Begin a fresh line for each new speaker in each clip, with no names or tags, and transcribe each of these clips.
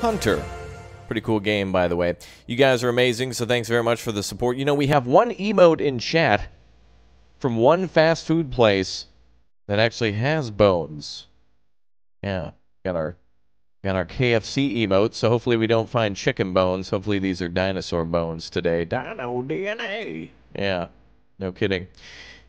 Hunter. Pretty cool game, by the way. You guys are amazing, so thanks very much for the support. You know, we have one emote in chat from one fast food place that actually has bones. Yeah, got our got our KFC emote, so hopefully we don't find chicken bones. Hopefully these are dinosaur bones today. Dino DNA. Yeah, no kidding.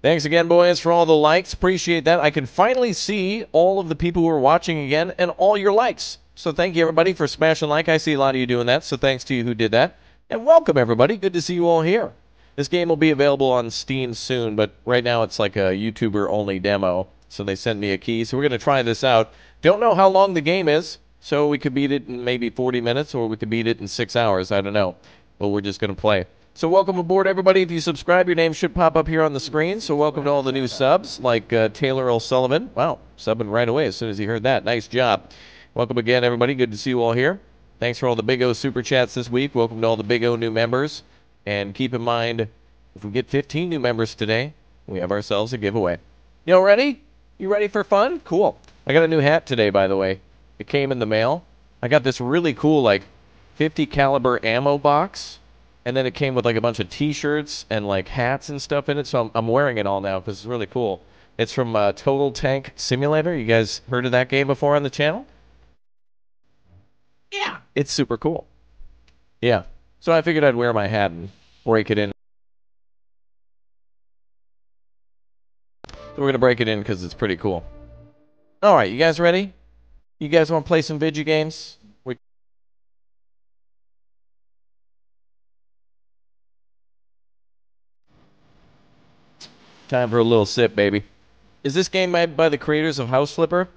Thanks again, boys, for all the likes. Appreciate that. I can finally see all of the people who are watching again and all your likes. So thank you, everybody, for smashing like. I see a lot of you doing that, so thanks to you who did that. And welcome, everybody. Good to see you all here. This game will be available on Steam soon, but right now it's like a YouTuber-only demo. So they sent me a key, so we're going to try this out. Don't know how long the game is, so we could beat it in maybe 40 minutes, or we could beat it in six hours. I don't know. But we're just going to play. So welcome aboard, everybody. If you subscribe, your name should pop up here on the screen. So welcome to all the new subs, like uh, Taylor O'Sullivan. Wow, subbing right away as soon as he heard that. Nice job. Welcome again, everybody. Good to see you all here. Thanks for all the Big O Super Chats this week. Welcome to all the Big O new members. And keep in mind, if we get 15 new members today, we have ourselves a giveaway. You all ready? You ready for fun? Cool. I got a new hat today, by the way. It came in the mail. I got this really cool, like, 50 caliber ammo box and then it came with like a bunch of t-shirts and like hats and stuff in it so i'm, I'm wearing it all now because it's really cool it's from uh, total tank simulator you guys heard of that game before on the channel yeah. It's super cool. Yeah. So i figured i'd wear my hat and break it in. So we're gonna break it in because it's pretty cool. All right you guys ready? You guys want to play some video games? Time for a little sip, baby. Is this game made by the creators of House Flipper?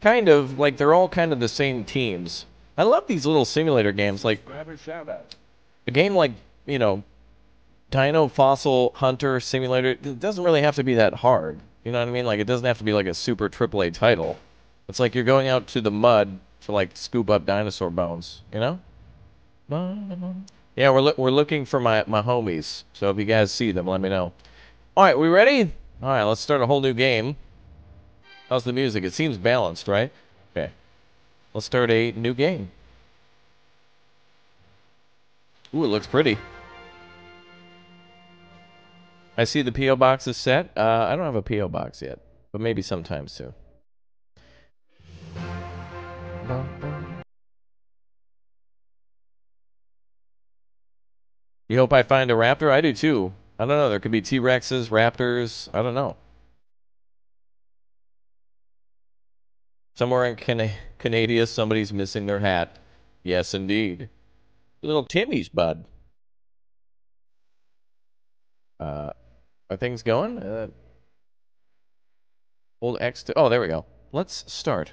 Kind of, like they're all kind of the same teams. I love these little simulator games, like a game like, you know, Dino Fossil Hunter Simulator. It doesn't really have to be that hard. You know what I mean? Like it doesn't have to be like a super AAA title. It's like you're going out to the mud to like scoop up dinosaur bones. You know? Yeah, we're lo we're looking for my my homies. So if you guys see them, let me know. Alright, we ready? Alright, let's start a whole new game. How's the music? It seems balanced, right? Let's start a new game. Ooh, it looks pretty. I see the P.O. box is set. Uh, I don't have a P.O. box yet, but maybe sometime soon. You hope I find a raptor? I do too. I don't know. There could be T-Rexes, Raptors. I don't know. Somewhere in Can Canada, somebody's missing their hat. Yes, indeed. Little Timmy's bud. Uh, are things going? Uh, hold X to... Oh, there we go. Let's start.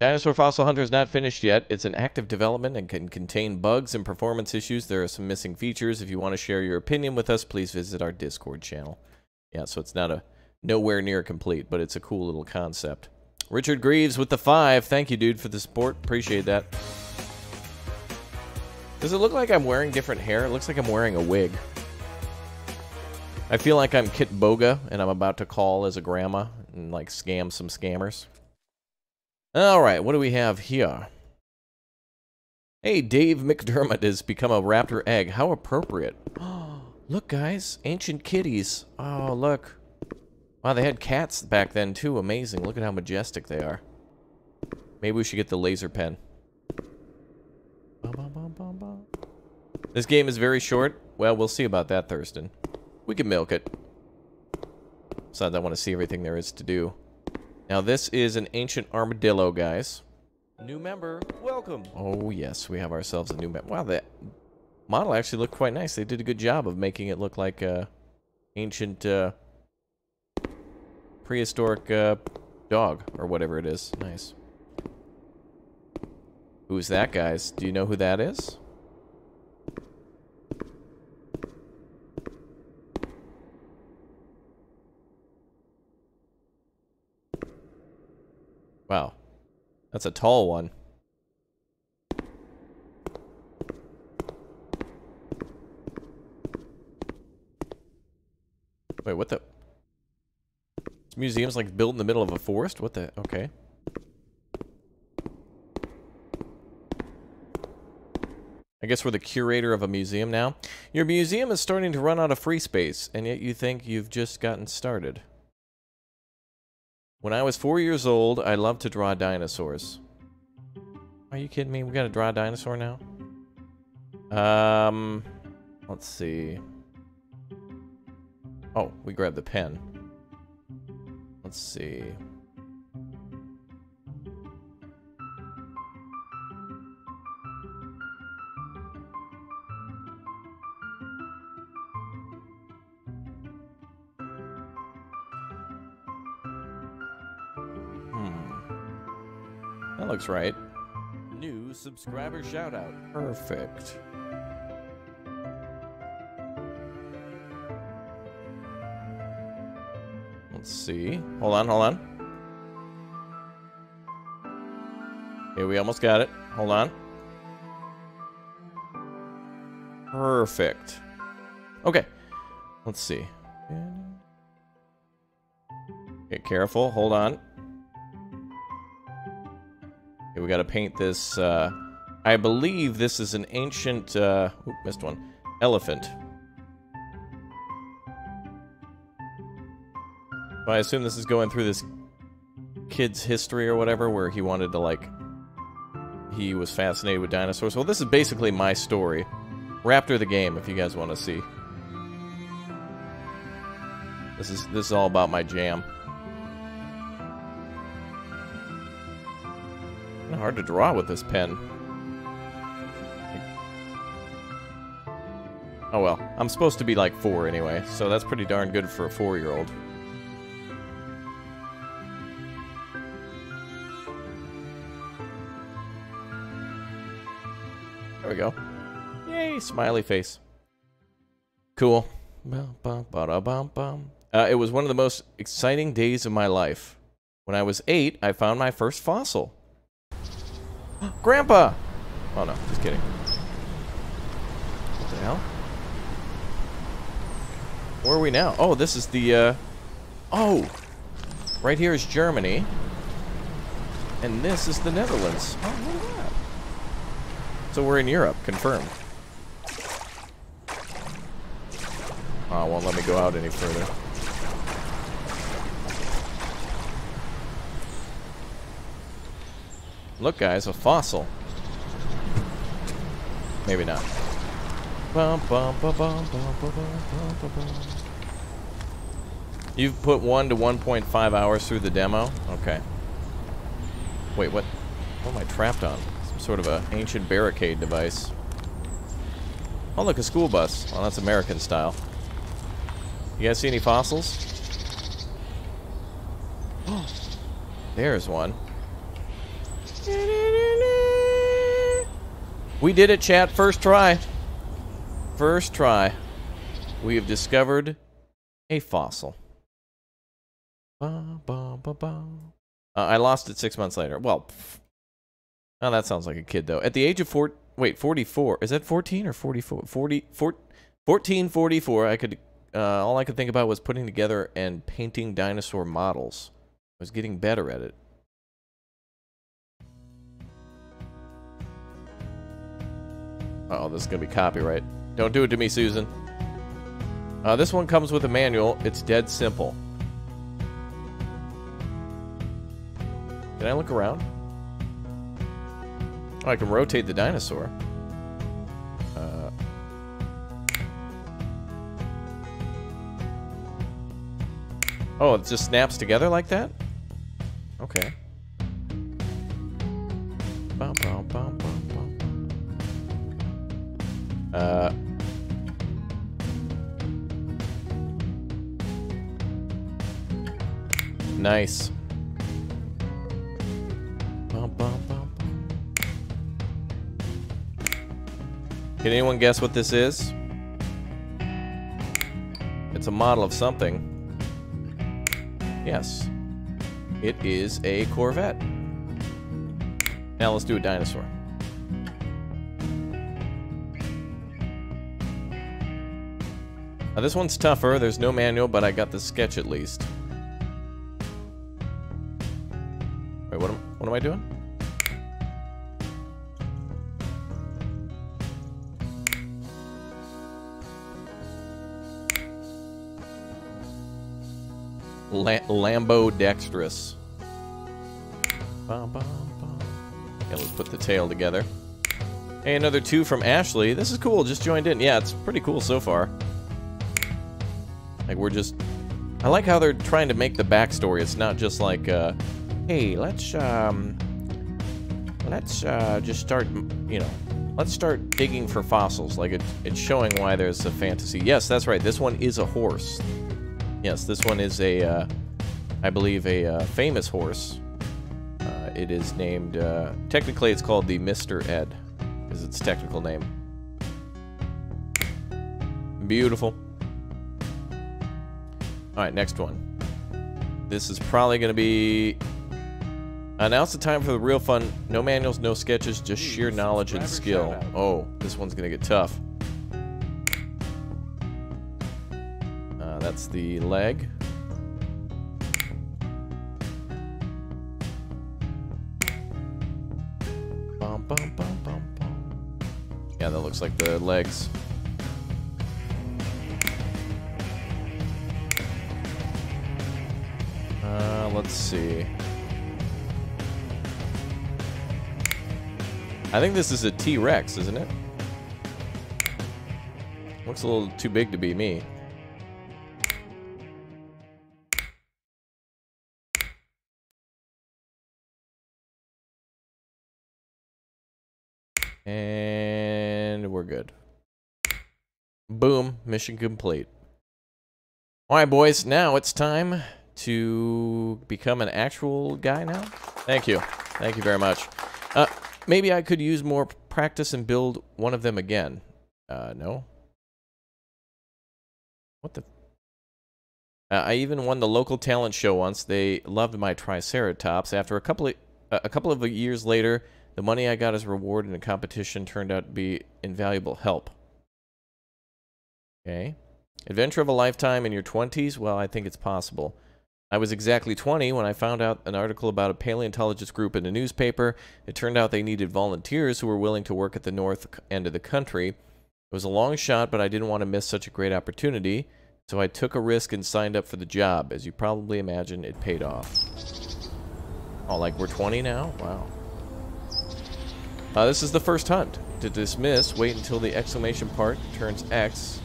Dinosaur Fossil Hunter is not finished yet. It's an active development and can contain bugs and performance issues. There are some missing features. If you want to share your opinion with us, please visit our Discord channel. Yeah, so it's not a nowhere near complete, but it's a cool little concept. Richard Greaves with the five. Thank you, dude, for the support. Appreciate that. Does it look like I'm wearing different hair? It looks like I'm wearing a wig. I feel like I'm Kit Boga, and I'm about to call as a grandma and, like, scam some scammers. All right, what do we have here? Hey, Dave McDermott has become a raptor egg. How appropriate. Look, guys. Ancient kitties. Oh, look. Wow, they had cats back then, too. Amazing. Look at how majestic they are. Maybe we should get the laser pen. This game is very short. Well, we'll see about that, Thurston. We can milk it. Besides, I want to see everything there is to do. Now, this is an ancient armadillo, guys. New member, welcome. Oh, yes, we have ourselves a new member. Wow, that model actually looked quite nice. They did a good job of making it look like a ancient, uh, prehistoric uh, dog, or whatever it is. Nice. Who's that, guys? Do you know who that is? Wow. That's a tall one. Wait, what the? Museum's like built in the middle of a forest? What the? Okay. I guess we're the curator of a museum now. Your museum is starting to run out of free space, and yet you think you've just gotten started. When I was four years old, I loved to draw dinosaurs. Are you kidding me? We gotta draw a dinosaur now? Um, let's see. Oh, we grabbed the pen. Let's see. Hmm. That looks right. New subscriber shout out. Perfect. See. Hold on, hold on. Okay, we almost got it. Hold on. Perfect. Okay. Let's see. Get careful. Hold on. Okay, we gotta paint this, uh... I believe this is an ancient, uh... Missed one. Elephant. I assume this is going through this kid's history or whatever, where he wanted to, like... He was fascinated with dinosaurs. Well, this is basically my story. Raptor the game, if you guys want to see. This is this is all about my jam. Kinda hard to draw with this pen. Oh well, I'm supposed to be like four anyway, so that's pretty darn good for a four-year-old. We go. Yay, smiley face. Cool. Uh, it was one of the most exciting days of my life. When I was eight, I found my first fossil. Grandpa! Oh no, just kidding. What the hell? Where are we now? Oh, this is the, uh... Oh! Right here is Germany. And this is the Netherlands. Oh. So we're in Europe, confirmed. Oh, won't let me go out any further. Look, guys, a fossil. Maybe not. You've put 1 to 1.5 hours through the demo? Okay. Wait, what? What am I trapped on? Sort of a ancient barricade device. Oh, look, a school bus. Well, that's American style. You guys see any fossils? There's one. We did it, chat. First try. First try. We have discovered a fossil. Uh, I lost it six months later. Well. Oh, that sounds like a kid, though. At the age of four, wait, 44. Is that 14 or 44? 40, 14, 44. I could, uh, all I could think about was putting together and painting dinosaur models. I was getting better at it. Uh oh, this is going to be copyright. Don't do it to me, Susan. Uh, this one comes with a manual. It's dead simple. Can I look around? I can rotate the dinosaur. Uh, oh, it just snaps together like that? Okay. Uh, nice. Can anyone guess what this is? It's a model of something. Yes. It is a Corvette. Now let's do a dinosaur. Now this one's tougher. There's no manual, but I got the sketch at least. Wait, what am, what am I doing? La Lambo Dexterous. Bum, bum, bum. Yeah, let's put the tail together. Hey, another two from Ashley. This is cool, just joined in. Yeah, it's pretty cool so far. Like, we're just... I like how they're trying to make the backstory. It's not just like, uh, hey, let's, um... Let's, uh, just start, you know, let's start digging for fossils. Like, it, it's showing why there's a fantasy. Yes, that's right. This one is a horse. Yes, this one is a, uh, I believe, a uh, famous horse. Uh, it is named, uh, technically it's called the Mr. Ed, is its technical name. Beautiful. Alright, next one. This is probably going to be... Announce the time for the real fun. No manuals, no sketches, just sheer knowledge and skill. Oh, this one's going to get tough. That's the leg. Bum, bum, bum. Yeah, that looks like the legs. Uh, let's see. I think this is a T-Rex, isn't it? Looks a little too big to be me. Mission complete. Alright boys, now it's time to become an actual guy now? Thank you. Thank you very much. Uh, maybe I could use more practice and build one of them again. Uh, no? What the... Uh, I even won the local talent show once. They loved my Triceratops. After a couple of, uh, a couple of years later, the money I got as reward in a competition turned out to be invaluable help. Okay. Adventure of a lifetime in your 20s? Well, I think it's possible. I was exactly 20 when I found out an article about a paleontologist group in a newspaper. It turned out they needed volunteers who were willing to work at the north end of the country. It was a long shot, but I didn't want to miss such a great opportunity, so I took a risk and signed up for the job. As you probably imagine, it paid off. Oh, like we're 20 now? Wow. Uh, this is the first hunt. To dismiss, wait until the exclamation part turns X.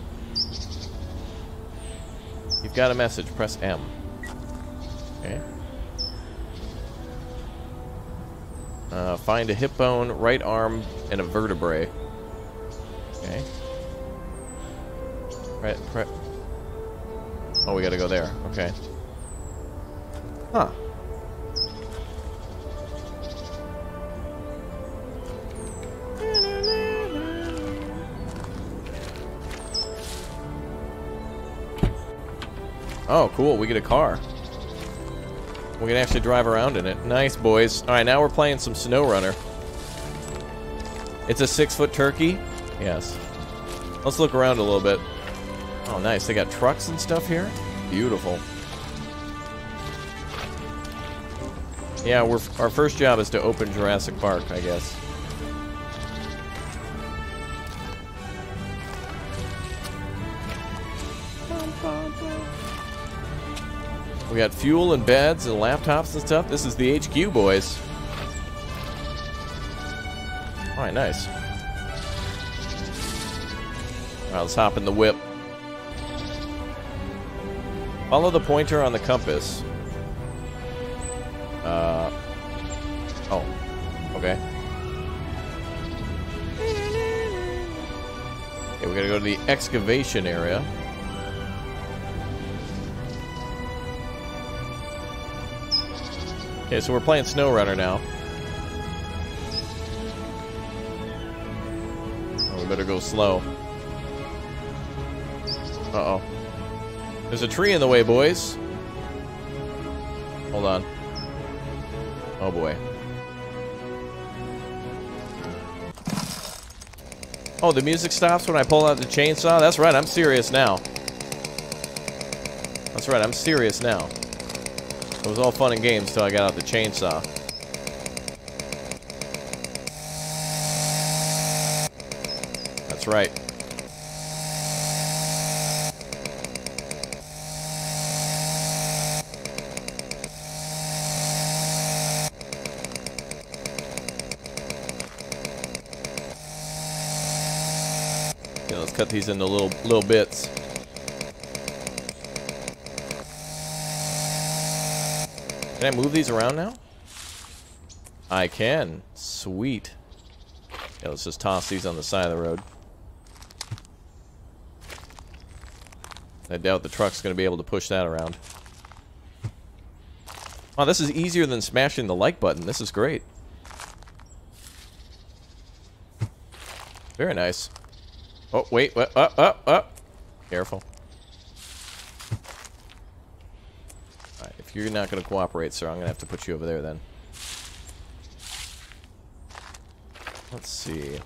You've got a message. Press M. Okay. Uh, find a hip bone, right arm, and a vertebrae. Okay. Pre pre oh, we gotta go there. Okay. Huh. Oh, cool. We get a car. We can actually drive around in it. Nice, boys. All right, now we're playing some SnowRunner. It's a six-foot turkey? Yes. Let's look around a little bit. Oh, nice. They got trucks and stuff here? Beautiful. Yeah, we're, our first job is to open Jurassic Park, I guess. We got fuel and beds and laptops and stuff. This is the HQ, boys. All right, nice. All right, let's hop in the whip. Follow the pointer on the compass. Uh, oh, okay. Okay, we gotta go to the excavation area. Okay, so we're playing SnowRunner now. Oh, we better go slow. Uh-oh. There's a tree in the way, boys. Hold on. Oh, boy. Oh, the music stops when I pull out the chainsaw? That's right, I'm serious now. That's right, I'm serious now. It was all fun and games till I got out the chainsaw. That's right. Let's cut these into little little bits. Can I move these around now? I can. Sweet. Yeah, let's just toss these on the side of the road. I doubt the truck's going to be able to push that around. Wow, this is easier than smashing the like button. This is great. Very nice. Oh, wait? Up, up, up. Careful. You're not going to cooperate, sir, I'm going to have to put you over there then. Let's see.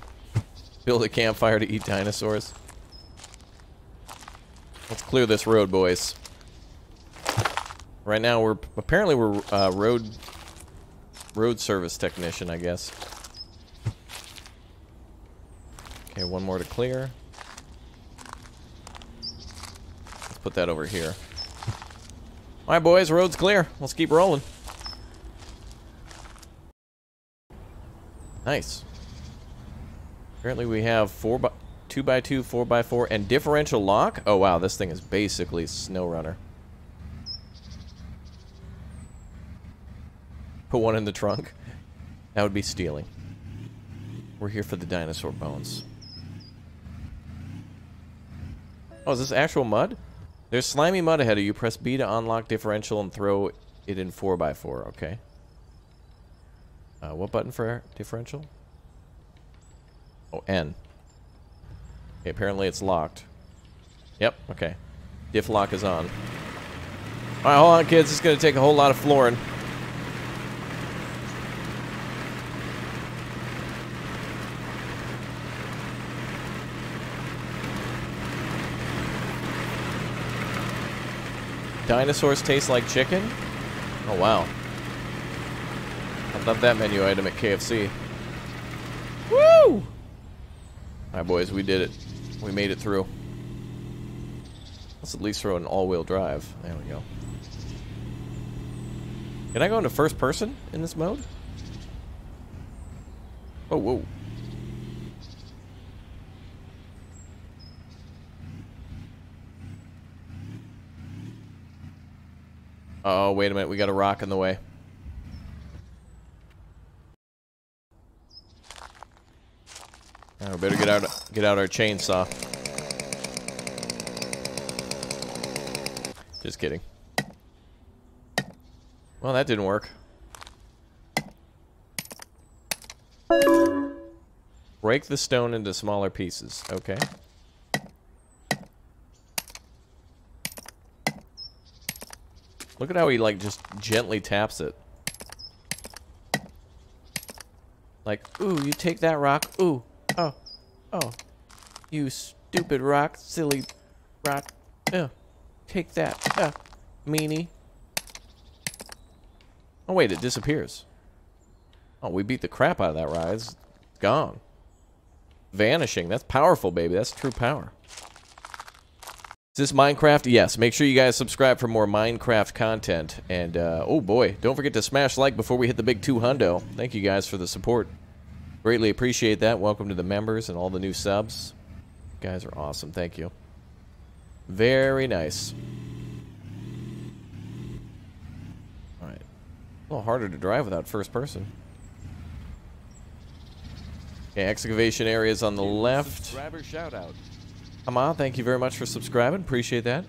Build a campfire to eat dinosaurs. Let's clear this road, boys. Right now, we're apparently we're uh, road road service technician, I guess. Okay, one more to clear. Let's put that over here. All right, boys, road's clear. Let's keep rolling. Nice. Apparently we have four by two by two, four by four, and differential lock. Oh wow, this thing is basically SnowRunner. Put one in the trunk. That would be stealing. We're here for the dinosaur bones. Oh, is this actual mud? There's slimy mud ahead of you. Press B to unlock differential and throw it in 4x4. Okay. Uh, what button for differential? Oh, N. Okay, apparently it's locked. Yep, okay. Diff lock is on. Alright, hold on, kids. It's going to take a whole lot of flooring. Dinosaurs taste like chicken? Oh, wow. I love that menu item at KFC. Woo! Alright, boys, we did it. We made it through. Let's at least throw an all-wheel drive. There we go. Can I go into first person in this mode? Oh, whoa. Oh, wait a minute. We got a rock in the way. Oh, we better get out get out our chainsaw. Just kidding. Well, that didn't work. Break the stone into smaller pieces. Okay. Look at how he, like, just gently taps it. Like, ooh, you take that rock. Ooh, oh, oh. You stupid rock, silly rock. Uh, take that. Uh, meanie. Oh, wait, it disappears. Oh, we beat the crap out of that. It's gone. Vanishing. That's powerful, baby. That's true power. Is this Minecraft? Yes. Make sure you guys subscribe for more Minecraft content. And, uh, oh boy, don't forget to smash like before we hit the big two hundo. Thank you guys for the support. Greatly appreciate that. Welcome to the members and all the new subs. You guys are awesome. Thank you. Very nice. Alright. A little harder to drive without first person. Okay, excavation areas on the left.
Subscriber shout out.
Amal, thank you very much for subscribing. Appreciate that.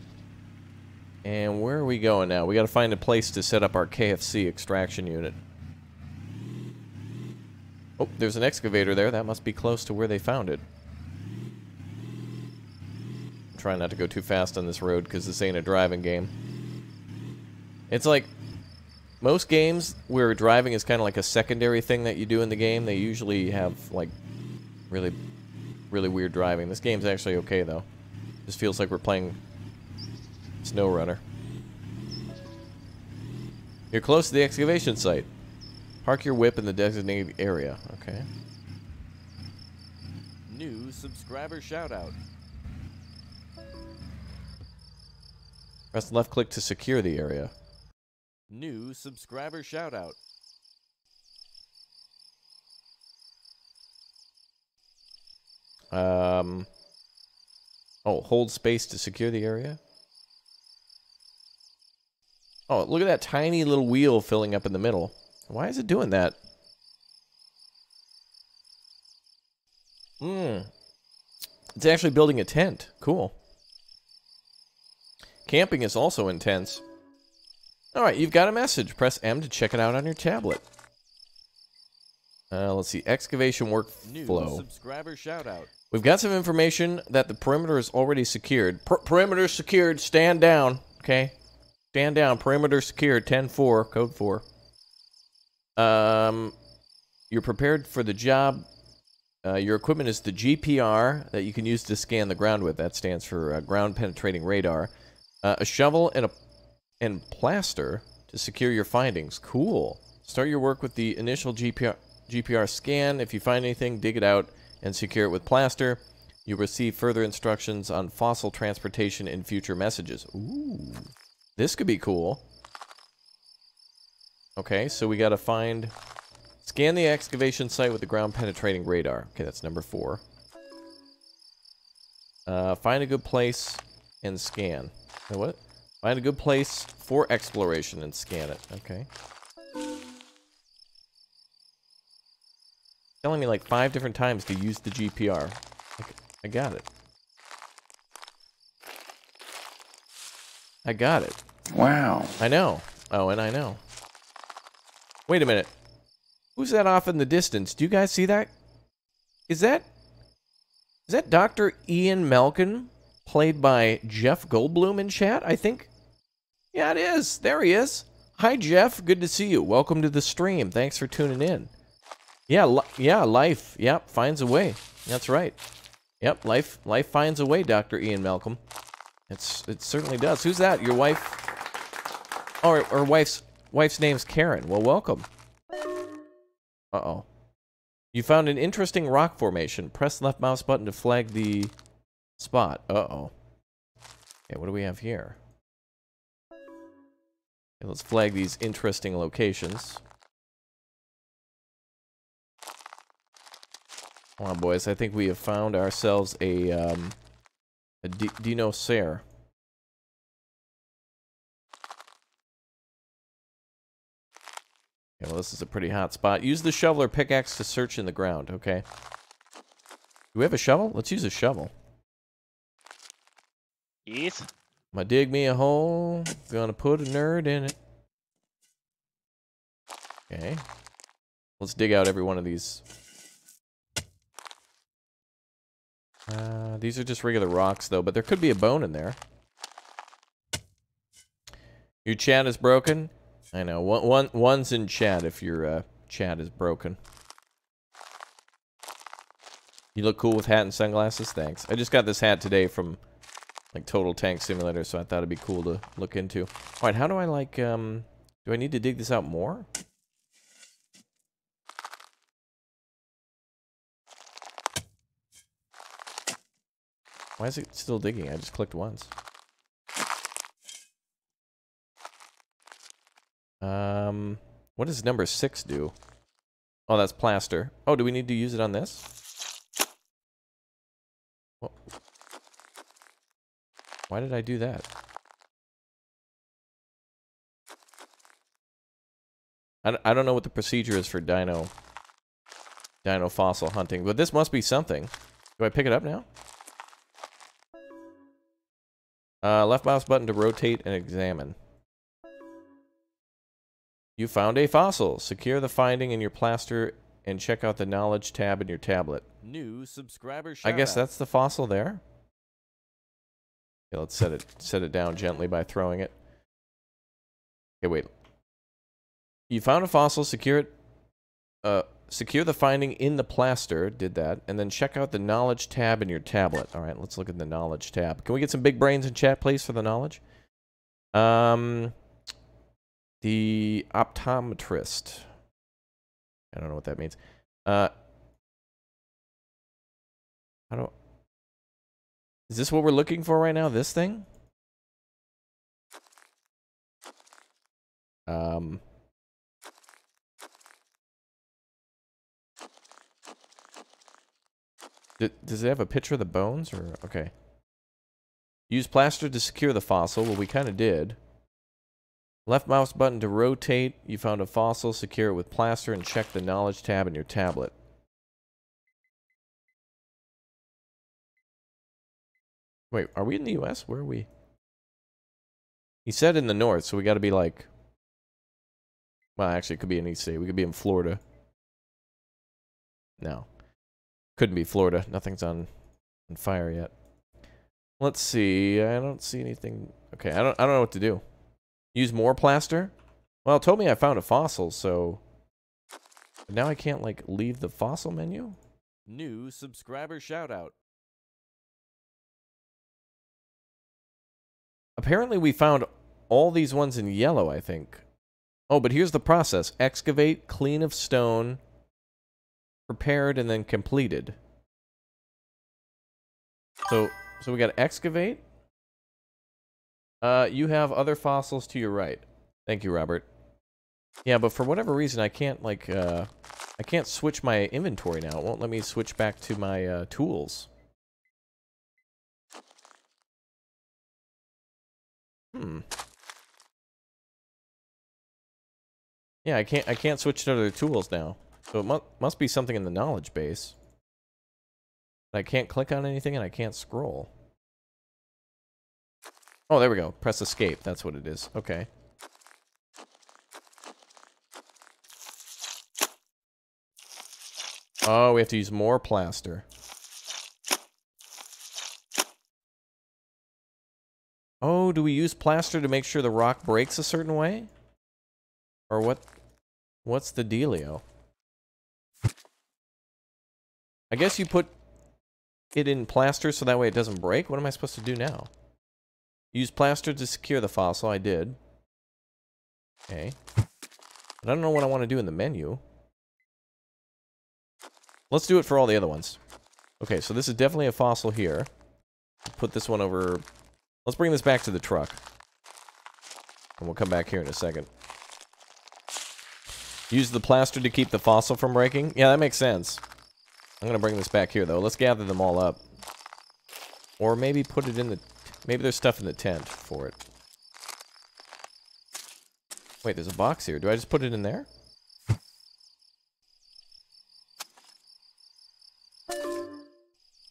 And where are we going now? We got to find a place to set up our KFC extraction unit. Oh, there's an excavator there. That must be close to where they found it. I'm trying not to go too fast on this road because this ain't a driving game. It's like most games where driving is kind of like a secondary thing that you do in the game. They usually have like really really weird driving. This game's actually okay, though. Just feels like we're playing SnowRunner. You're close to the excavation site. Park your whip in the designated area. Okay.
New subscriber shout out.
Press left click to secure the area.
New subscriber shout
Um, Oh, hold space to secure the area? Oh, look at that tiny little wheel filling up in the middle. Why is it doing that? Hmm. It's actually building a tent. Cool. Camping is also intense. Alright, you've got a message. Press M to check it out on your tablet. Uh, let's see. Excavation workflow.
subscriber shout out.
We've got some information that the perimeter is already secured. Per perimeter secured. Stand down. Okay. Stand down. Perimeter secured. 10-4. Code 4. Um, you're prepared for the job. Uh, your equipment is the GPR that you can use to scan the ground with. That stands for uh, ground penetrating radar. Uh, a shovel and a and plaster to secure your findings. Cool. Start your work with the initial GPR GPR scan. If you find anything, dig it out and secure it with plaster. You'll receive further instructions on fossil transportation in future messages. Ooh. This could be cool. Okay, so we gotta find... Scan the excavation site with the ground penetrating radar. Okay, that's number four. Uh, find a good place and scan. Wait, what? Find a good place for exploration and scan it. Okay. Telling me like five different times to use the GPR. I got it. I got it.
Wow.
I know. Oh, and I know. Wait a minute. Who's that off in the distance? Do you guys see that? Is that... Is that Dr. Ian Malcolm, played by Jeff Goldblum in chat, I think? Yeah, it is. There he is. Hi, Jeff. Good to see you. Welcome to the stream. Thanks for tuning in. Yeah, yeah, life. Yep, finds a way. That's right. Yep, life life finds a way, Dr. Ian Malcolm. It's it certainly does. Who's that? Your wife? Oh, or or wife's wife's name's Karen. Well, welcome. Uh-oh. You found an interesting rock formation. Press left mouse button to flag the spot. Uh-oh. Okay, what do we have here? Okay, let's flag these interesting locations. Come on, boys. I think we have found ourselves a, um, a D Dinosaur. Okay, well, this is a pretty hot spot. Use the shovel or pickaxe to search in the ground, okay? Do we have a shovel? Let's use a shovel.
Yes.
I'm gonna dig me a hole. Gonna put a nerd in it. Okay. Let's dig out every one of these. Uh, these are just regular rocks, though, but there could be a bone in there. Your chat is broken? I know. One, one, one's in chat if your uh, chat is broken. You look cool with hat and sunglasses? Thanks. I just got this hat today from like Total Tank Simulator, so I thought it'd be cool to look into. Alright, how do I like, um, do I need to dig this out more? Why is it still digging? I just clicked once. Um, what does number six do? Oh, that's plaster. Oh, do we need to use it on this? Why did I do that? I don't know what the procedure is for dino dino fossil hunting, but this must be something. Do I pick it up now? Uh, left mouse button to rotate and examine. You found a fossil. Secure the finding in your plaster and check out the knowledge tab in your tablet.
New subscriber
I guess
out.
that's the fossil there. Okay, let's set it set it down gently by throwing it. Okay, wait. You found a fossil. Secure it. Uh, secure the finding in the plaster. Did that, and then check out the knowledge tab in your tablet. All right, let's look at the knowledge tab. Can we get some big brains in chat, please, for the knowledge? Um, the optometrist. I don't know what that means. Uh, how do? Is this what we're looking for right now? This thing? Um. Does it have a picture of the bones or okay? Use plaster to secure the fossil. Well, we kind of did. Left mouse button to rotate. You found a fossil. Secure it with plaster and check the knowledge tab in your tablet. Wait, are we in the U.S.? Where are we? He said in the north, so we got to be like... Well, actually, it could be in each state. We could be in Florida. No. Couldn't be Florida. Nothing's on, on fire yet. Let's see. I don't see anything. Okay, I don't I don't know what to do. Use more plaster? Well, it told me I found a fossil, so but now I can't like leave the fossil menu?
New subscriber shout out.
Apparently we found all these ones in yellow, I think. Oh, but here's the process. Excavate, clean of stone, prepared, and then completed. So, so we got to excavate. Uh, you have other fossils to your right. Thank you, Robert. Yeah, but for whatever reason, I can't, like, uh, I can't switch my inventory now. It won't let me switch back to my, uh, tools. Hmm. Yeah, I can't, I can't switch to other tools now. So it mu must be something in the knowledge base. I can't click on anything and I can't scroll. Oh, there we go. Press escape. That's what it is. Okay. Oh, we have to use more plaster. Oh, do we use plaster to make sure the rock breaks a certain way? Or what? What's the dealio? I guess you put it in plaster so that way it doesn't break. What am I supposed to do now? Use plaster to secure the fossil. I did. Okay. But I don't know what I want to do in the menu. Let's do it for all the other ones. Okay, so this is definitely a fossil here. Put this one over... Let's bring this back to the truck. And we'll come back here in a second. Use the plaster to keep the fossil from breaking? Yeah, that makes sense. I'm to bring this back here, though. Let's gather them all up. Or maybe put it in the... Maybe there's stuff in the tent for it. Wait, there's a box here. Do I just put it in there?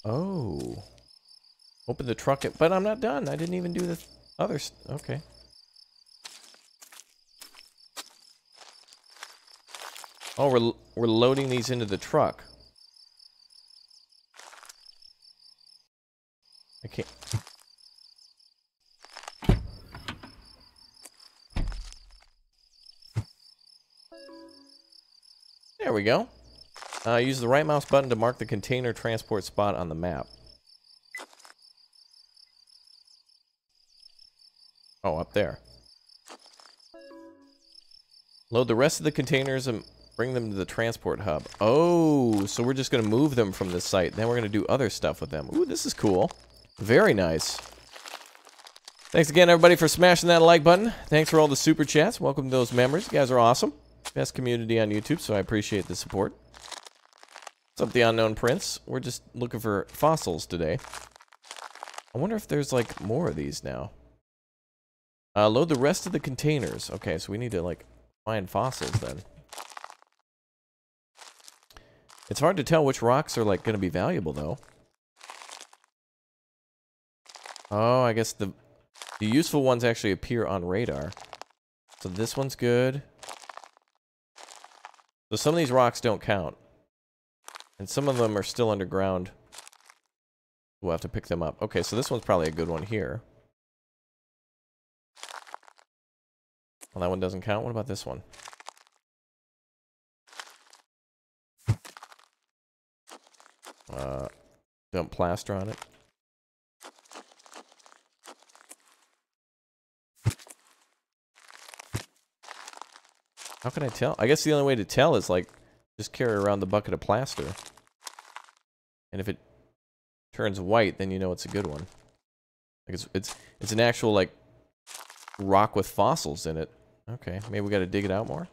Oh. Open the truck. But I'm not done. I didn't even do the other... Okay. Oh, we're, we're loading these into the truck. Can't... There we go. Uh, use the right mouse button to mark the container transport spot on the map. Oh, up there. Load the rest of the containers and bring them to the transport hub. Oh, so we're just going to move them from this site. Then we're going to do other stuff with them. Ooh, this is cool. Very nice. Thanks again, everybody, for smashing that like button. Thanks for all the super chats. Welcome to those members. You guys are awesome. Best community on YouTube, so I appreciate the support. What's up, the Unknown Prince? We're just looking for fossils today. I wonder if there's, like, more of these now. Uh, load the rest of the containers. Okay, so we need to, like, find fossils then. It's hard to tell which rocks are, like, going to be valuable, though. Oh, I guess the the useful ones actually appear on radar. So this one's good. So some of these rocks don't count. And some of them are still underground. We'll have to pick them up. Okay, so this one's probably a good one here. Well, that one doesn't count. What about this one? Uh, dump plaster on it. How can I tell? I guess the only way to tell is like just carry around the bucket of plaster. And if it turns white, then you know it's a good one. Like it's it's it's an actual like rock with fossils in it. Okay, maybe we got to dig it out more.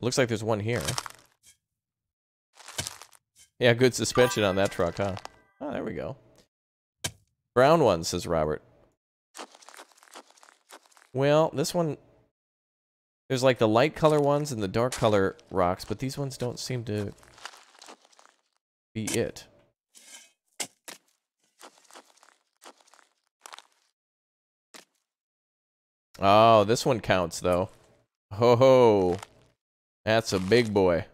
Looks like there's one here. Yeah, good suspension on that truck, huh? Oh, there we go. Brown one, says Robert. Well, this one... There's like the light color ones and the dark color rocks, but these ones don't seem to be it. Oh, this one counts, though. Ho ho. That's a big boy.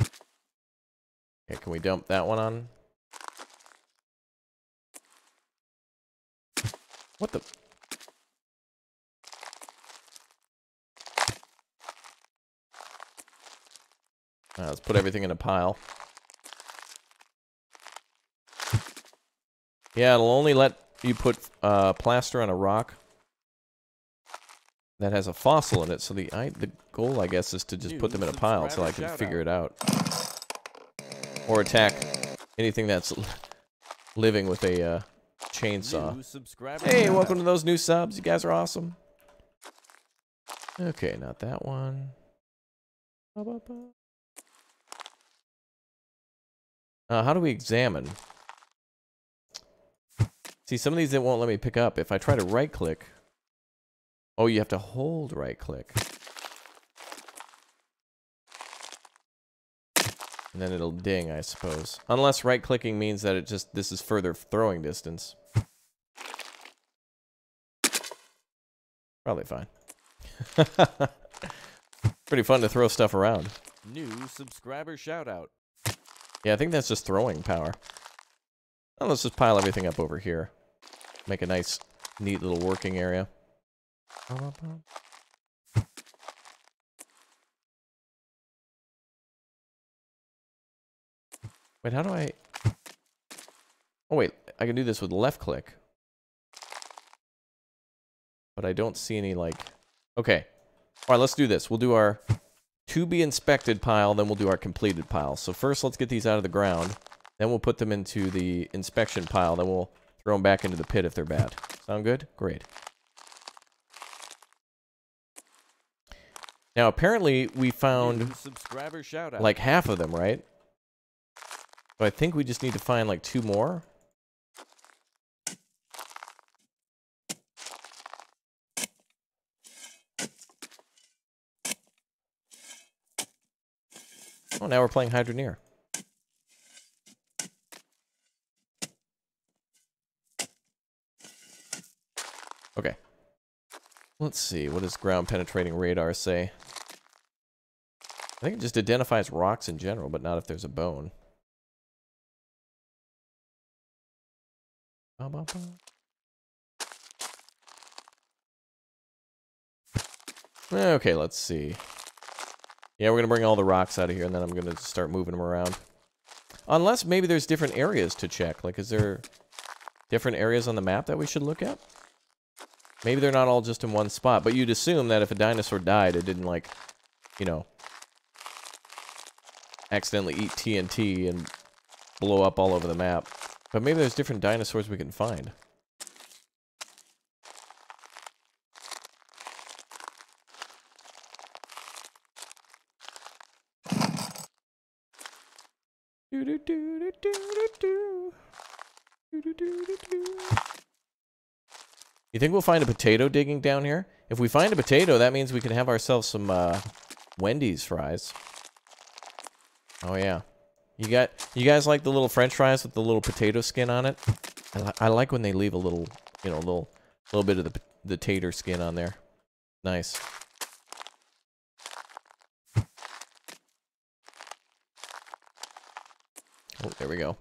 Okay, can we dump that one on? What the? Right, let's put everything in a pile. Yeah, it'll only let you put uh, plaster on a rock that has a fossil in it. So the I, the goal, I guess, is to just put them in a pile so I can figure it out. Or attack anything that's living with a uh, chainsaw. Hey, welcome to those new subs. You guys are awesome. Okay, not that one. Uh, how do we examine? See, some of these it won't let me pick up. If I try to right click. Oh, you have to hold right click. And then it'll ding, I suppose. Unless right clicking means that it just, this is further throwing distance. Probably fine. Pretty fun to throw stuff around.
New subscriber shout out.
Yeah, I think that's just throwing power. Well, let's just pile everything up over here. Make a nice, neat little working area. Wait, how do I... Oh, wait. I can do this with left click. But I don't see any, like... Okay. All right, let's do this. We'll do our to be inspected pile, then we'll do our completed pile. So first, let's get these out of the ground. Then we'll put them into the inspection pile. Then we'll throw them back into the pit if they're bad. Sound good? Great. Now, apparently, we found like half of them, right? So I think we just need to find like two more. Oh, now we're playing Hydroneer. Okay. Let's see. What does ground penetrating radar say? I think it just identifies rocks in general, but not if there's a bone. Okay, let's see. Yeah, we're going to bring all the rocks out of here, and then I'm going to start moving them around. Unless maybe there's different areas to check. Like, is there different areas on the map that we should look at? Maybe they're not all just in one spot, but you'd assume that if a dinosaur died, it didn't, like, you know, accidentally eat TNT and blow up all over the map. But maybe there's different dinosaurs we can find. You think we'll find a potato digging down here? If we find a potato, that means we can have ourselves some uh, Wendy's fries. Oh yeah. You got you guys like the little French fries with the little potato skin on it? I, li I like when they leave a little, you know, a little little bit of the the tater skin on there. Nice. Oh, there we go.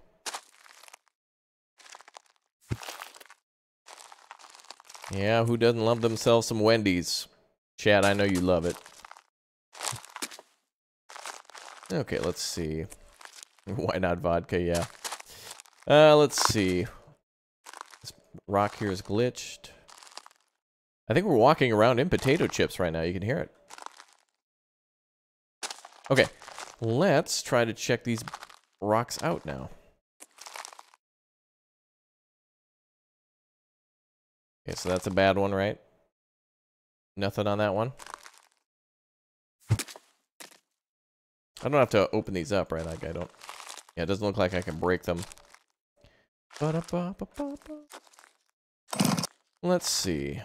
Yeah, who doesn't love themselves some Wendy's? Chad, I know you love it. Okay, let's see. Why not vodka? Yeah. Uh, let's see. This rock here is glitched. I think we're walking around in potato chips right now. You can hear it. Okay. Let's try to check these rocks out now. Okay, so that's a bad one, right? Nothing on that one? I don't have to open these up, right? Like, I don't... Yeah, it doesn't look like I can break them. Ba-da-ba-ba-ba-ba. Let's see.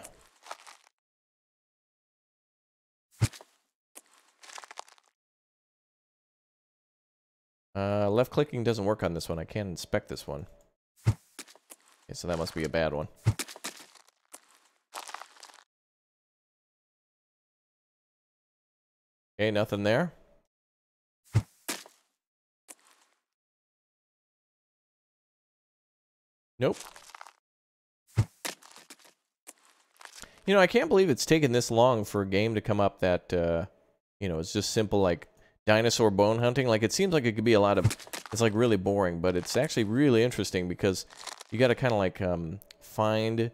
Uh, left clicking doesn't work on this one. I can't inspect this one. Okay, so that must be a bad one. Okay, nothing there. Nope. You know, I can't believe it's taken this long for a game to come up that, uh, you know, it's just simple like dinosaur bone hunting. Like, it seems like it could be a lot of, it's like really boring, but it's actually really interesting because you got to kind of like um, find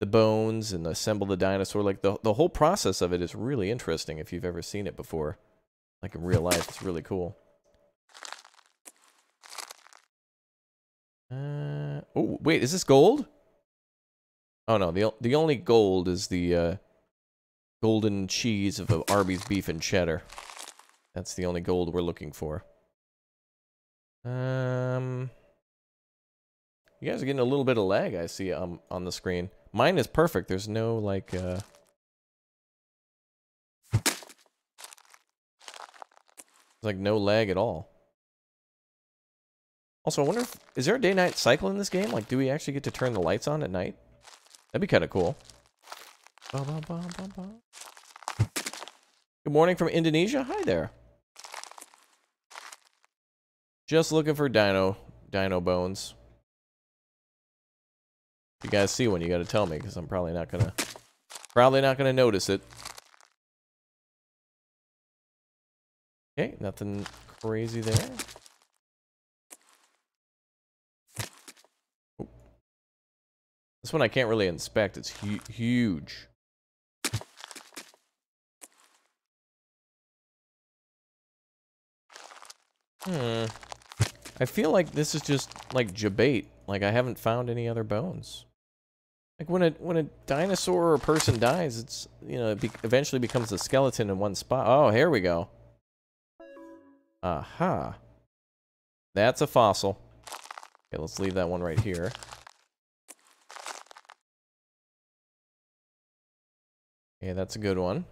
the bones and assemble the dinosaur. Like, the, the whole process of it is really interesting if you've ever seen it before. Like, in real life, it's really cool. Uh, oh, wait, is this gold? Oh no, the the only gold is the uh, golden cheese of Arby's beef and cheddar. That's the only gold we're looking for. Um, you guys are getting a little bit of lag. I see um on the screen. Mine is perfect. There's no like. Uh... There's like no lag at all. Also, I wonder if is there a day-night cycle in this game? Like, do we actually get to turn the lights on at night? That'd be kind of cool. Good morning from Indonesia. Hi there. Just looking for dino, dino bones. If you guys see one, you got to tell me because I'm probably not gonna, probably not gonna notice it. Okay, nothing crazy there. This one I can't really inspect. It's hu huge. Hmm. I feel like this is just like jabate. Like I haven't found any other bones. Like when a when a dinosaur or a person dies, it's you know it be eventually becomes a skeleton in one spot. Oh, here we go. Aha. That's a fossil. Okay, let's leave that one right here. Yeah, that's a good one.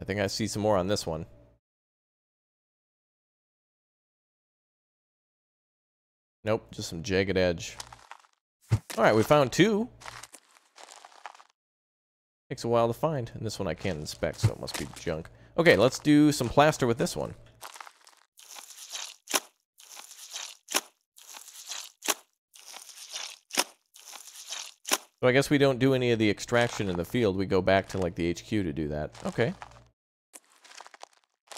I think I see some more on this one. Nope, just some jagged edge. Alright, we found two. Takes a while to find. And this one I can't inspect, so it must be junk. Okay, let's do some plaster with this one. So I guess we don't do any of the extraction in the field. We go back to like the HQ to do that. Okay.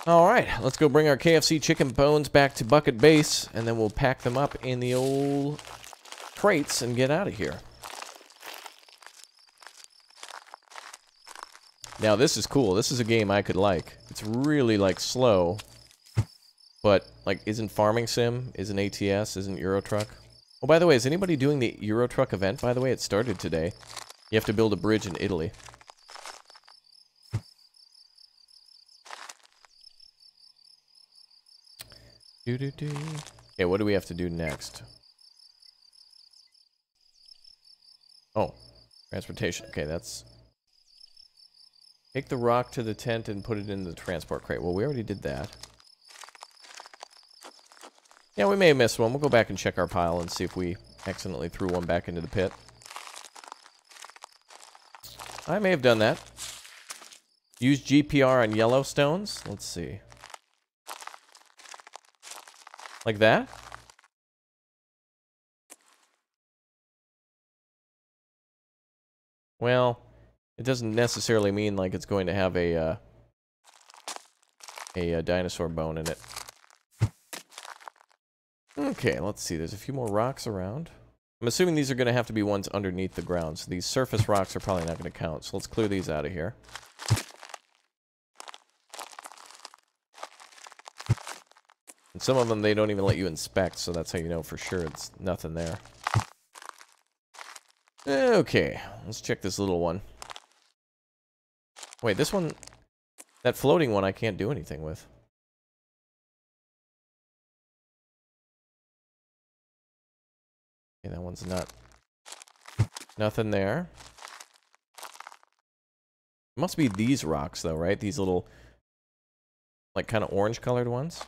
All right, let's go bring our KFC chicken bones back to Bucket Base, and then we'll pack them up in the old crates and get out of here. Now, this is cool. This is a game I could like. It's really, like, slow, but, like, isn't Farming Sim, isn't ATS, isn't Euro Truck. Oh, by the way, is anybody doing the Euro Truck event, by the way? It started today. You have to build a bridge in Italy. Do do do. Okay, what do we have to do next? Oh, transportation. Okay, that's... Take the rock to the tent and put it in the transport crate. Well, we already did that. Yeah, we may have missed one. We'll go back and check our pile and see if we accidentally threw one back into the pit. I may have done that. Use GPR on Yellowstones. Let's see. Like that? Well, it doesn't necessarily mean like it's going to have a, uh, a, a uh, dinosaur bone in it. Okay, let's see. There's a few more rocks around. I'm assuming these are going to have to be ones underneath the ground, so these surface rocks are probably not going to count. So let's clear these out of here. Some of them they don't even let you inspect, so that's how you know for sure it's nothing there. Okay, let's check this little one. Wait, this one... That floating one I can't do anything with. Okay, that one's not... Nothing there. must be these rocks, though, right? These little... Like, kind of orange-colored ones.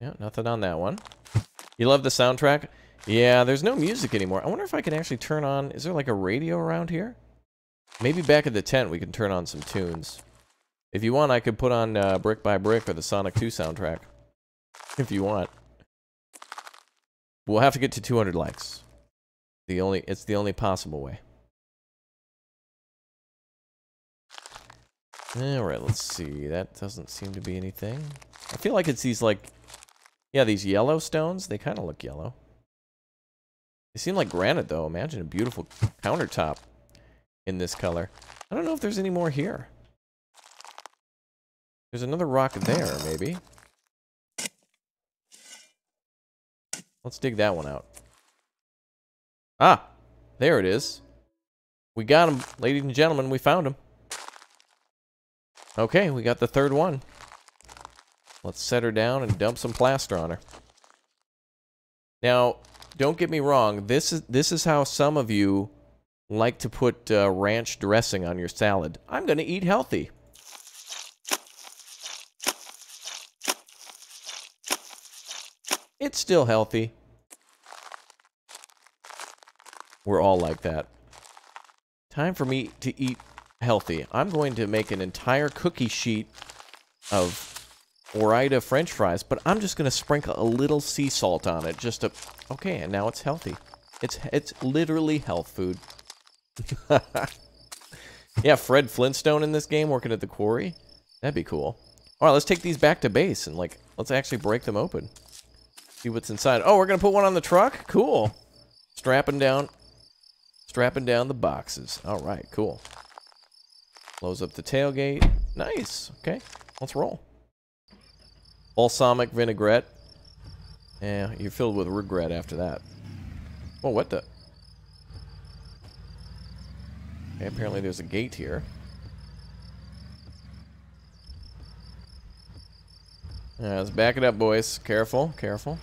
Yeah, nothing on that one. You love the soundtrack? Yeah, there's no music anymore. I wonder if I can actually turn on... Is there like a radio around here? Maybe back at the tent we can turn on some tunes. If you want, I could put on uh, Brick by Brick or the Sonic 2 soundtrack. If you want. We'll have to get to 200 likes. The only It's the only possible way. Alright, let's see. That doesn't seem to be anything. I feel like it's these, like... Yeah, these yellow stones. They kind of look yellow. They seem like granite, though. Imagine a beautiful countertop in this color. I don't know if there's any more here. There's another rock there, maybe. Let's dig that one out. Ah, there it is. We got him, ladies and gentlemen. We found him. Okay, we got the third one. Let's set her down and dump some plaster on her. Now, don't get me wrong. This is this is how some of you like to put uh, ranch dressing on your salad. I'm going to eat healthy. It's still healthy. We're all like that. Time for me to eat healthy. I'm going to make an entire cookie sheet of Ore-Ida french fries, but I'm just going to sprinkle a little sea salt on it just to... Okay, and now it's healthy. It's, it's literally health food. yeah, Fred Flintstone in this game working at the quarry. That'd be cool. All right, let's take these back to base and, like, let's actually break them open. See what's inside. Oh, we're going to put one on the truck? Cool. Strapping down. Strapping down the boxes. All right, cool. Close up the tailgate. Nice. Okay, let's roll. Balsamic vinaigrette. Yeah, you're filled with regret after that. Oh, what the? Okay, apparently there's a gate here. Let's back it up, boys. Careful, careful.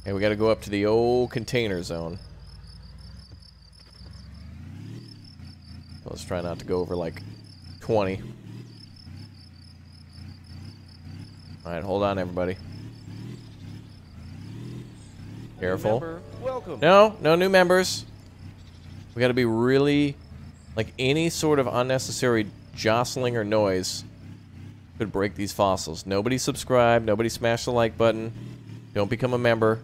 Okay, we gotta go up to the old container zone. Let's try not to go over like 20. Alright, hold on, everybody. Careful.
welcome.
No, no new members. We gotta be really... Like, any sort of unnecessary jostling or noise could break these fossils. Nobody subscribe. Nobody smash the like button. Don't become a member.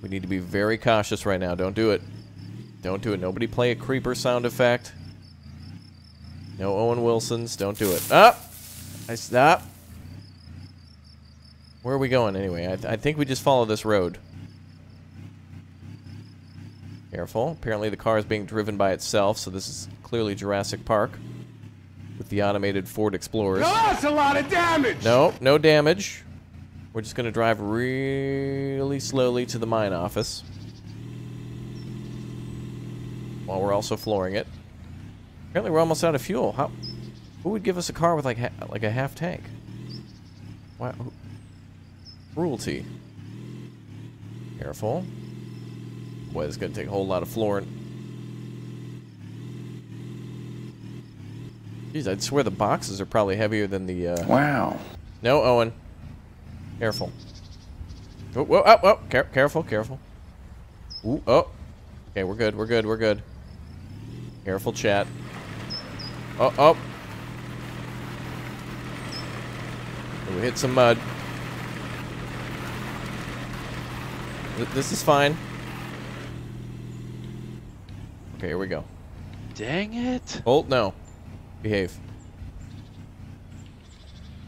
We need to be very cautious right now. Don't do it. Don't do it. Nobody play a creeper sound effect. No Owen Wilsons. Don't do it. Up! Oh, I stop. Where are we going anyway? I, th I think we just follow this road. Careful. Apparently the car is being driven by itself, so this is clearly Jurassic Park. With the automated Ford Explorers.
No, that's a lot of damage!
No, no damage. We're just going to drive really slowly to the mine office. While we're also flooring it. Apparently we're almost out of fuel. How? Who would give us a car with like like a half tank? Wow. Cruelty. Careful. Boy, it's going to take a whole lot of flooring. Jeez, I'd swear the boxes are probably heavier than the, uh...
Wow.
No, Owen. Careful. Oh, whoa, oh, oh, care careful, careful. Ooh, oh. Okay, we're good, we're good, we're good. Careful, chat. Oh, oh. We hit some mud. This is fine. Okay, here we go.
Dang it.
Hold, no. Behave.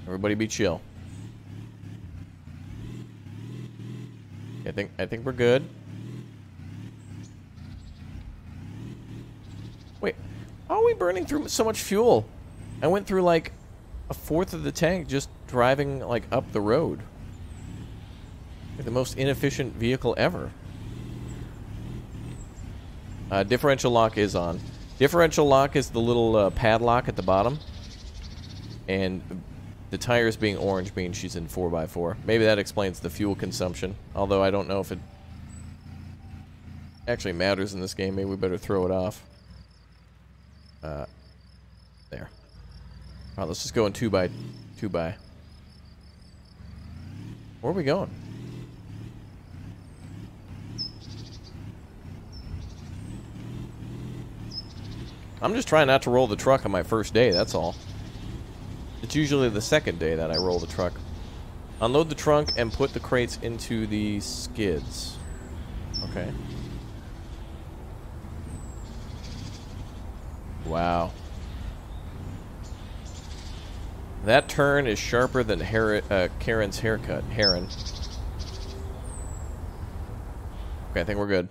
Everybody be chill. I think I think we're good. Wait, how are we burning through so much fuel? I went through like a fourth of the tank just driving like up the road. The most inefficient vehicle ever. Uh, differential lock is on. Differential lock is the little uh, padlock at the bottom. And the tires being orange means she's in 4x4. Maybe that explains the fuel consumption. Although I don't know if it actually matters in this game. Maybe we better throw it off. Uh, there. Alright, let's just go in 2 by 2 by. Where are we going? I'm just trying not to roll the truck on my first day, that's all. It's usually the second day that I roll the truck. Unload the trunk and put the crates into the skids. Okay. Wow. That turn is sharper than Her uh, Karen's haircut. Heron. Okay, I think we're good.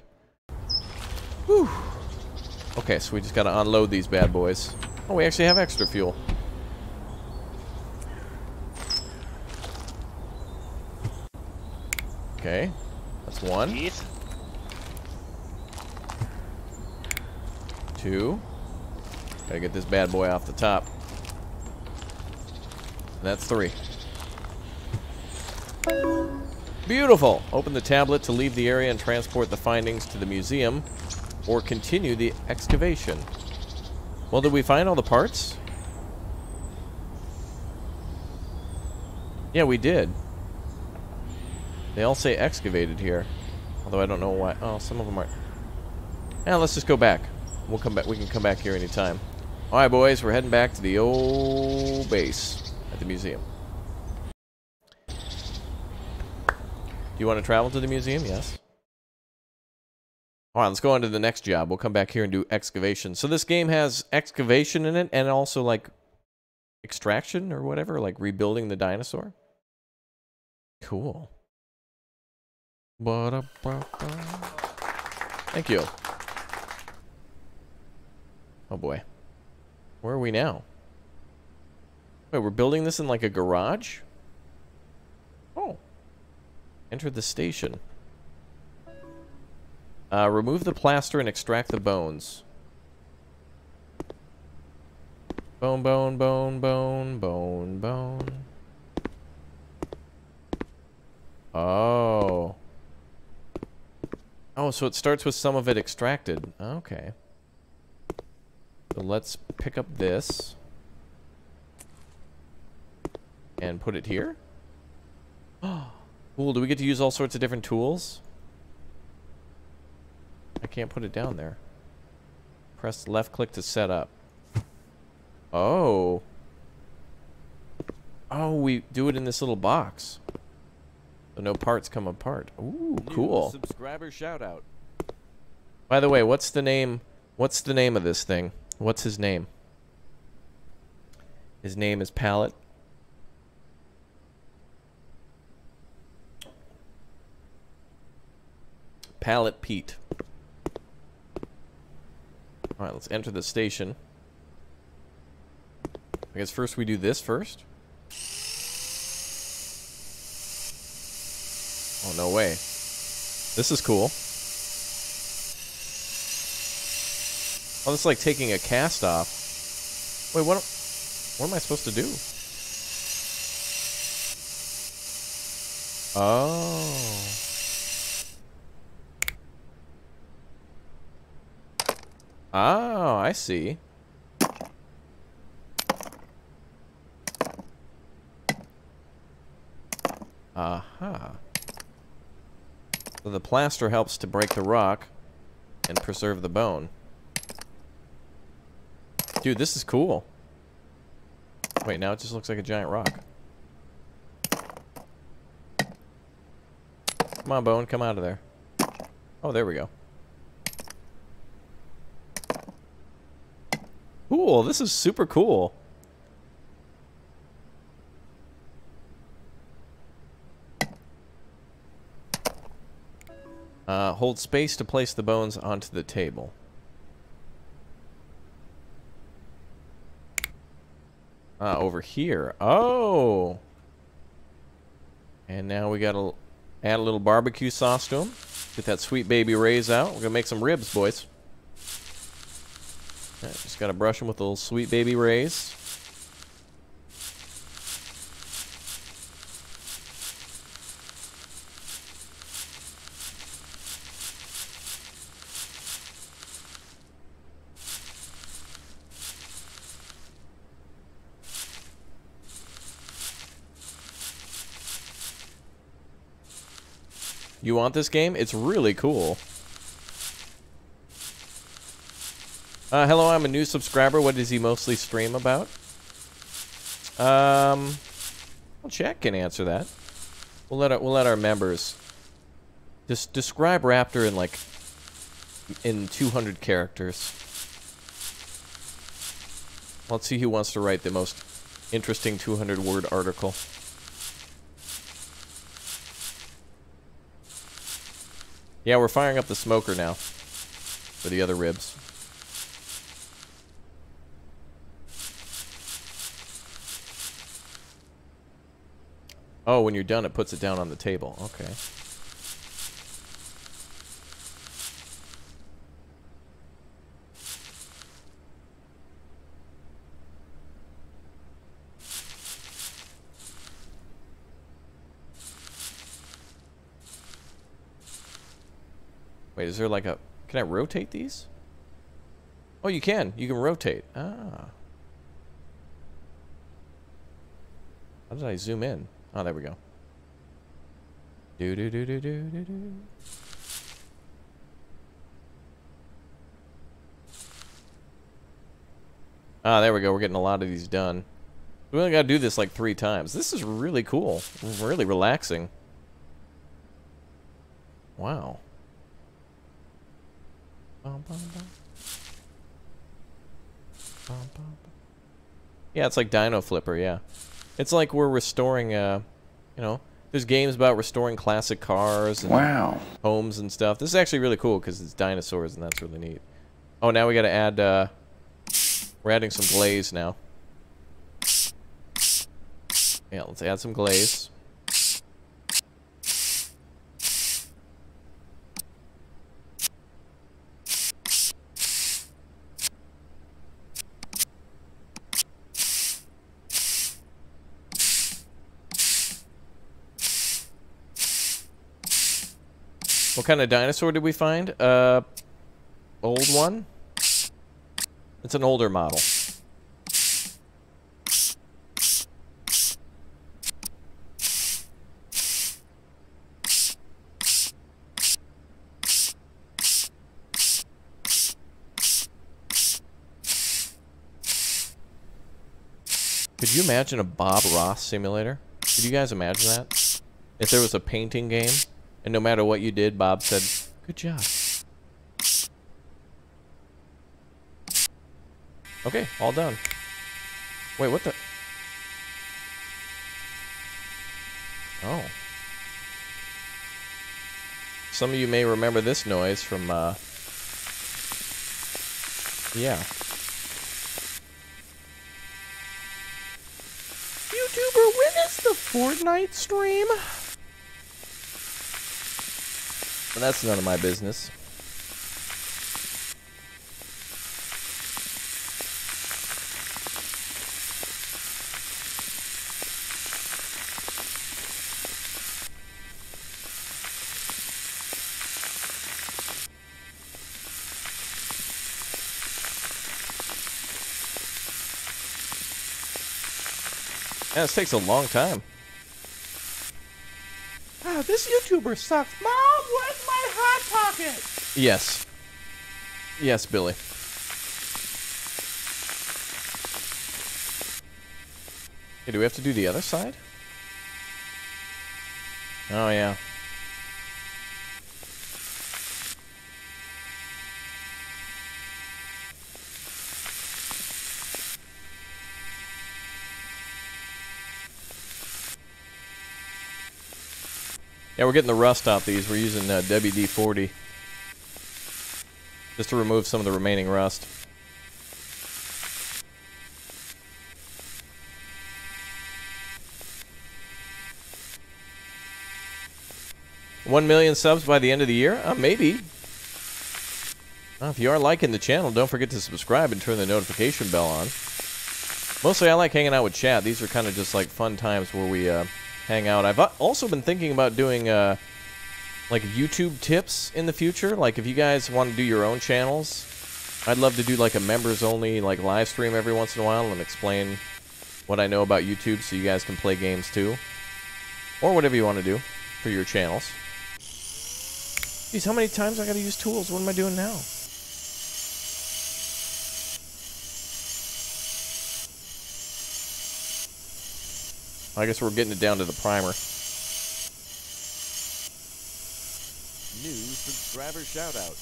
Whew. Okay, so we just gotta unload these bad boys. Oh, we actually have extra fuel. Okay, that's one. Two. Gotta get this bad boy off the top. That's three. Beautiful! Open the tablet to leave the area and transport the findings to the museum or continue the excavation. Well, did we find all the parts? Yeah, we did. They all say excavated here. Although I don't know why. Oh, some of them are. Yeah, let's just go back. We'll come back. We can come back here anytime. All right, boys, we're heading back to the old base at the museum. Do you want to travel to the museum? Yes. All right, let's go on to the next job. We'll come back here and do excavation. So this game has excavation in it and also like extraction or whatever, like rebuilding the dinosaur. Cool. Thank you. Oh boy. Where are we now? Wait, we're building this in like a garage? Oh. Enter the station. Uh, remove the plaster and extract the bones. Bone, bone, bone, bone, bone, bone. Oh. Oh, so it starts with some of it extracted. Okay. So let's pick up this. And put it here. Oh, cool. Do we get to use all sorts of different tools? I can't put it down there. Press left click to set up. Oh. Oh, we do it in this little box. So no parts come apart. Ooh, cool.
New subscriber shout out.
By the way, what's the name? What's the name of this thing? What's his name? His name is Pallet. Pallet Pete. Alright, let's enter the station. I guess first we do this first? Oh, no way. This is cool. Oh, this is like taking a cast off. Wait, what, what am I supposed to do? Oh. Oh, I see. Aha. So the plaster helps to break the rock and preserve the bone. Dude, this is cool. Wait, now it just looks like a giant rock. Come on, bone, come out of there. Oh, there we go. Cool, this is super cool. Uh, hold space to place the bones onto the table. Uh, over here. Oh! And now we gotta add a little barbecue sauce to them. Get that Sweet Baby Ray's out. We're gonna make some ribs, boys. Yeah, just gotta brush them with a little Sweet Baby Ray's. You want this game? It's really cool. Uh, hello, I'm a new subscriber. What does he mostly stream about? Um, well, Jack can answer that. We'll let our, we'll let our members just describe Raptor in like in 200 characters. Let's see who wants to write the most interesting 200 word article. Yeah, we're firing up the smoker now. For the other ribs. Oh, when you're done, it puts it down on the table. Okay. Wait, is there like a... Can I rotate these? Oh, you can. You can rotate. Ah. How did I zoom in? Oh, there we go. Do do do do do do do. Ah, there we go. We're getting a lot of these done. We only got to do this like three times. This is really cool. Really relaxing. Wow. Yeah, it's like Dino Flipper, yeah. It's like we're restoring, uh, you know, there's games about restoring classic cars and
wow.
homes and stuff. This is actually really cool because it's dinosaurs and that's really neat. Oh, now we got to add, uh, we're adding some glaze now. Yeah, let's add some glaze. What kind of dinosaur did we find? Uh, old one? It's an older model. Could you imagine a Bob Ross simulator? Could you guys imagine that? If there was a painting game? And no matter what you did, Bob said, good job. Okay, all done. Wait, what the? Oh. Some of you may remember this noise from, uh... Yeah. YouTuber, when is the Fortnite stream? But that's none of my business. Yeah, this takes a long time.
Ah, this YouTuber sucks. Mom, hot
Yes. Yes, Billy. Okay, do we have to do the other side? Oh, yeah. Yeah, we're getting the rust off these. We're using uh, WD-40 just to remove some of the remaining rust. One million subs by the end of the year? Uh, maybe. Well, if you are liking the channel, don't forget to subscribe and turn the notification bell on. Mostly I like hanging out with chat. These are kind of just like fun times where we uh, hang out. I've also been thinking about doing uh, like YouTube tips in the future. Like if you guys want to do your own channels, I'd love to do like a members only like live stream every once in a while and explain what I know about YouTube so you guys can play games too. Or whatever you want to do for your channels. Jeez, how many times I gotta use tools? What am I doing now? I guess we're getting it down to the primer.
New subscriber shout out.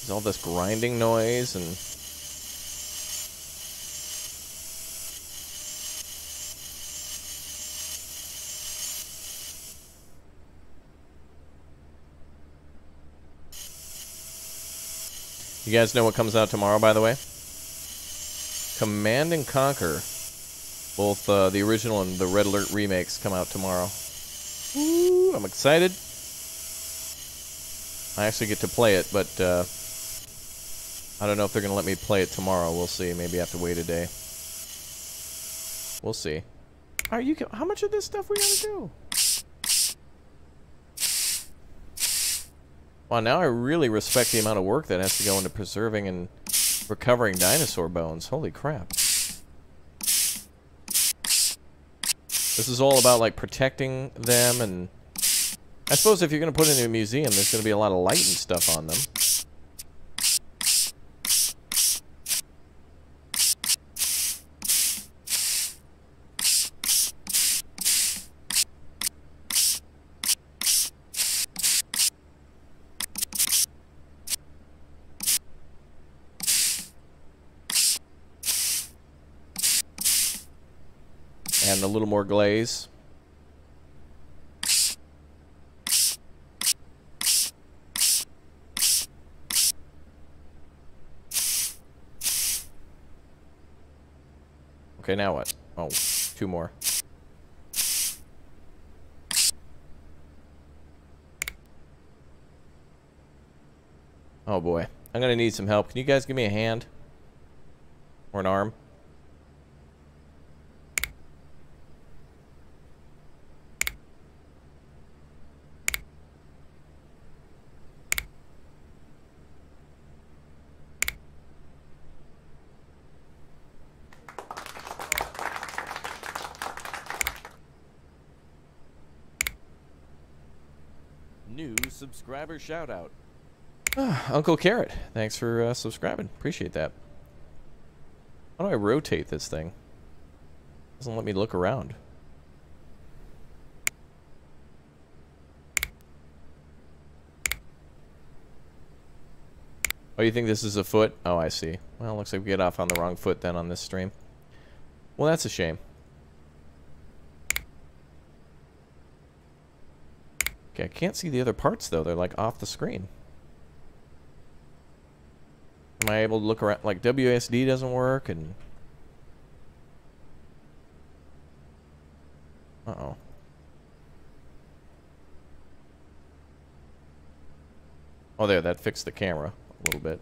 There's all this grinding noise and You guys know what comes out tomorrow, by the way? Command and Conquer. Both uh, the original and the Red Alert remakes come out tomorrow. Ooh, I'm excited. I actually get to play it, but uh, I don't know if they're going to let me play it tomorrow. We'll see. Maybe I have to wait a day. We'll see. Are you? How much of this stuff we gotta do? Wow, now I really respect the amount of work that has to go into preserving and recovering dinosaur bones. Holy crap. This is all about, like, protecting them and... I suppose if you're going to put it in a museum, there's going to be a lot of light and stuff on them. and a little more glaze. Okay, now what? Oh, two more. Oh boy. I'm gonna need some help. Can you guys give me a hand? Or an arm?
New subscriber shout out.
Uncle Carrot, thanks for uh, subscribing. Appreciate that. How do I rotate this thing? Doesn't let me look around. Oh, you think this is a foot? Oh, I see. Well, looks like we get off on the wrong foot then on this stream. Well, that's a shame. Okay, I can't see the other parts, though. They're, like, off the screen. Am I able to look around? Like, WSD doesn't work, and... Uh-oh. Oh, there, that fixed the camera a little bit.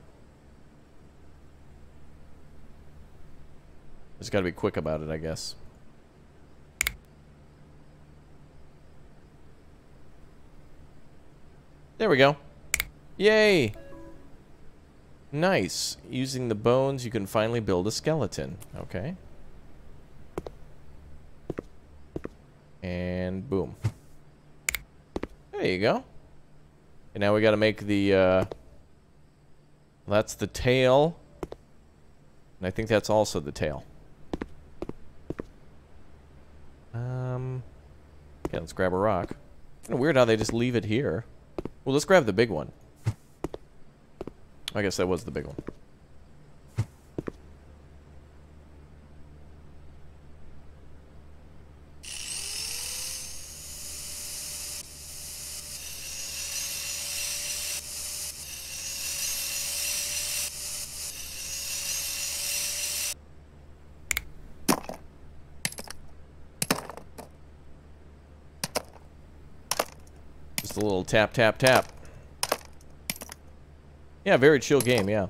Just gotta be quick about it, I guess. There we go. Yay! Nice. Using the bones, you can finally build a skeleton. Okay. And boom. There you go. And now we gotta make the, uh... That's the tail. And I think that's also the tail. Um... Yeah, let's grab a rock. Kind of weird how they just leave it here. Well, let's grab the big one. I guess that was the big one. A little tap, tap, tap. Yeah, very chill game, yeah.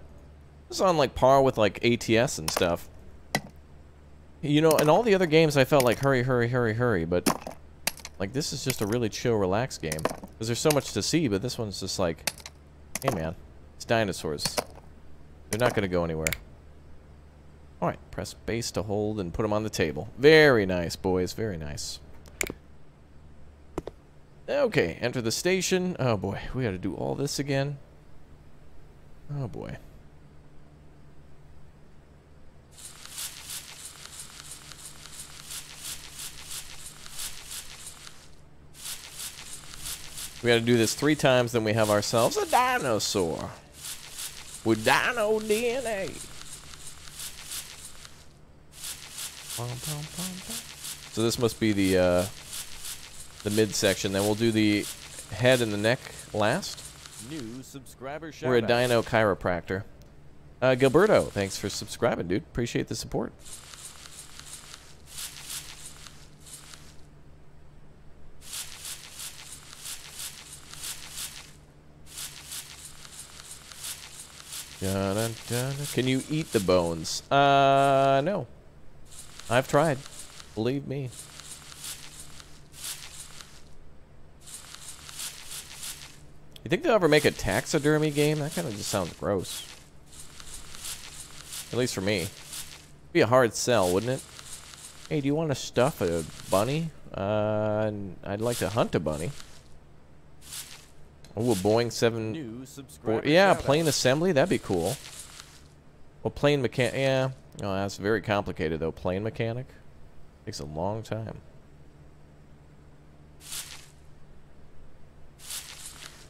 It's on like par with like ATS and stuff. You know, in all the other games I felt like hurry, hurry, hurry, hurry, but like this is just a really chill, relaxed game. Because there's so much to see, but this one's just like, hey man, it's dinosaurs. They're not going to go anywhere. Alright, press base to hold and put them on the table. Very nice, boys, very nice. Okay, enter the station. Oh boy, we gotta do all this again. Oh boy. We gotta do this three times, then we have ourselves a dinosaur. With dino DNA. So this must be the uh, the midsection. Then we'll do the head and the neck last.
New subscriber
We're a dino chiropractor. Uh, Gilberto, thanks for subscribing, dude. Appreciate the support. Can you eat the bones? Uh, no. I've tried. Believe me. You think they'll ever make a taxidermy game? That kind of just sounds gross. At least for me. It'd Be a hard sell, wouldn't it? Hey, do you want to stuff a bunny? Uh, I'd like to hunt a bunny. Oh, a Boeing 7...
New
Four,
subscriber
yeah, plane assembly, that'd be cool. Well, plane mechanic, yeah. Oh, that's very complicated, though. Plane mechanic? Takes a long time.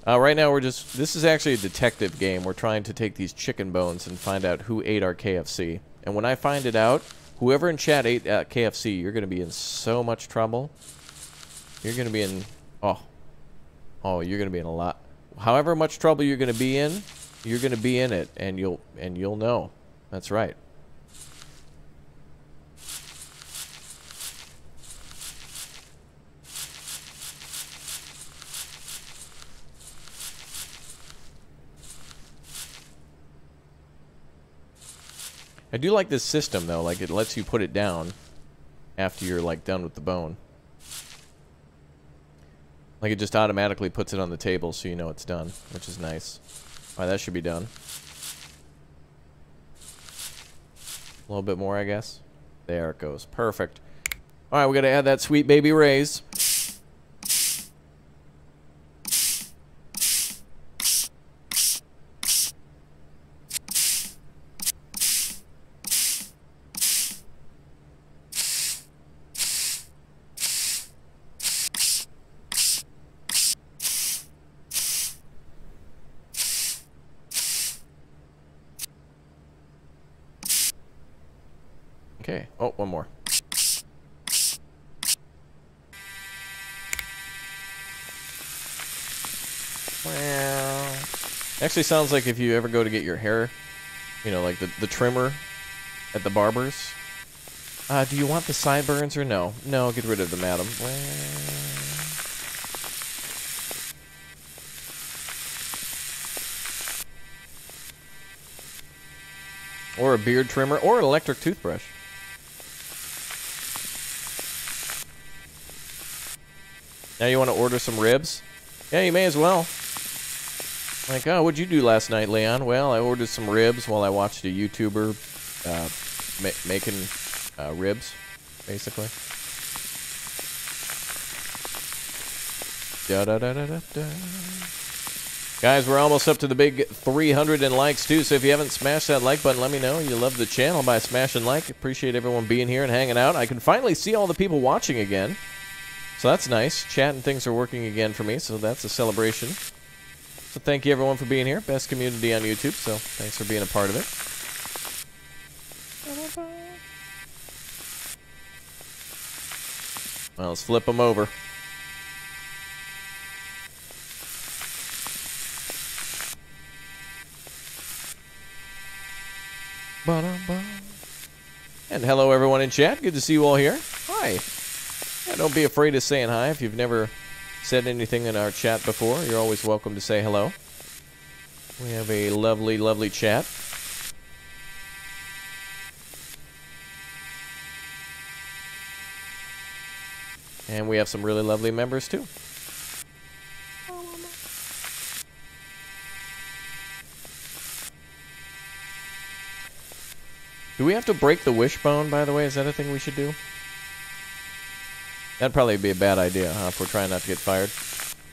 Uh, right now, we're just... This is actually a detective game. We're trying to take these chicken bones and find out who ate our KFC. And when I find it out, whoever in chat ate uh, KFC, you're going to be in so much trouble. You're going to be in... Oh. Oh, you're going to be in a lot... However much trouble you're going to be in, you're going to be in it, and you'll and you'll know. That's right. I do like this system though, like it lets you put it down after you're like done with the bone. Like it just automatically puts it on the table so you know it's done, which is nice. Alright, that should be done. A little bit more, I guess. There it goes. Perfect. Alright, we gotta add that Sweet Baby Ray's. Okay. Oh, one more. Well, actually sounds like if you ever go to get your hair, you know, like the, the trimmer at the barber's. Uh, do you want the sideburns or no? No, get rid of them, madam. Or a beard trimmer, or an electric toothbrush. Now you want to order some ribs? Yeah, you may as well. Like, oh, what'd you do last night, Leon? Well, I ordered some ribs while I watched a YouTuber uh, ma making uh, ribs, basically. Da da da da da da. Guys, we're almost up to the big 300 in likes too. So if you haven't smashed that like button, let me know you love the channel by smashing like. Appreciate everyone being here and hanging out. I can finally see all the people watching again. So that's nice. Chat and things are working again for me, so that's a celebration. So thank you everyone for being here. Best community on YouTube, so thanks for being a part of it. Well, let's flip them over. And hello everyone in chat. Good to see you all here. Hi. Yeah, don't be afraid of saying hi if you've never said anything in our chat before. You're always welcome to say hello. We have a lovely, lovely chat. And we have some really lovely members too. Do we have to break the wishbone, by the way? Is that a thing we should do? That'd probably be a bad idea, huh, if we're trying not to get fired.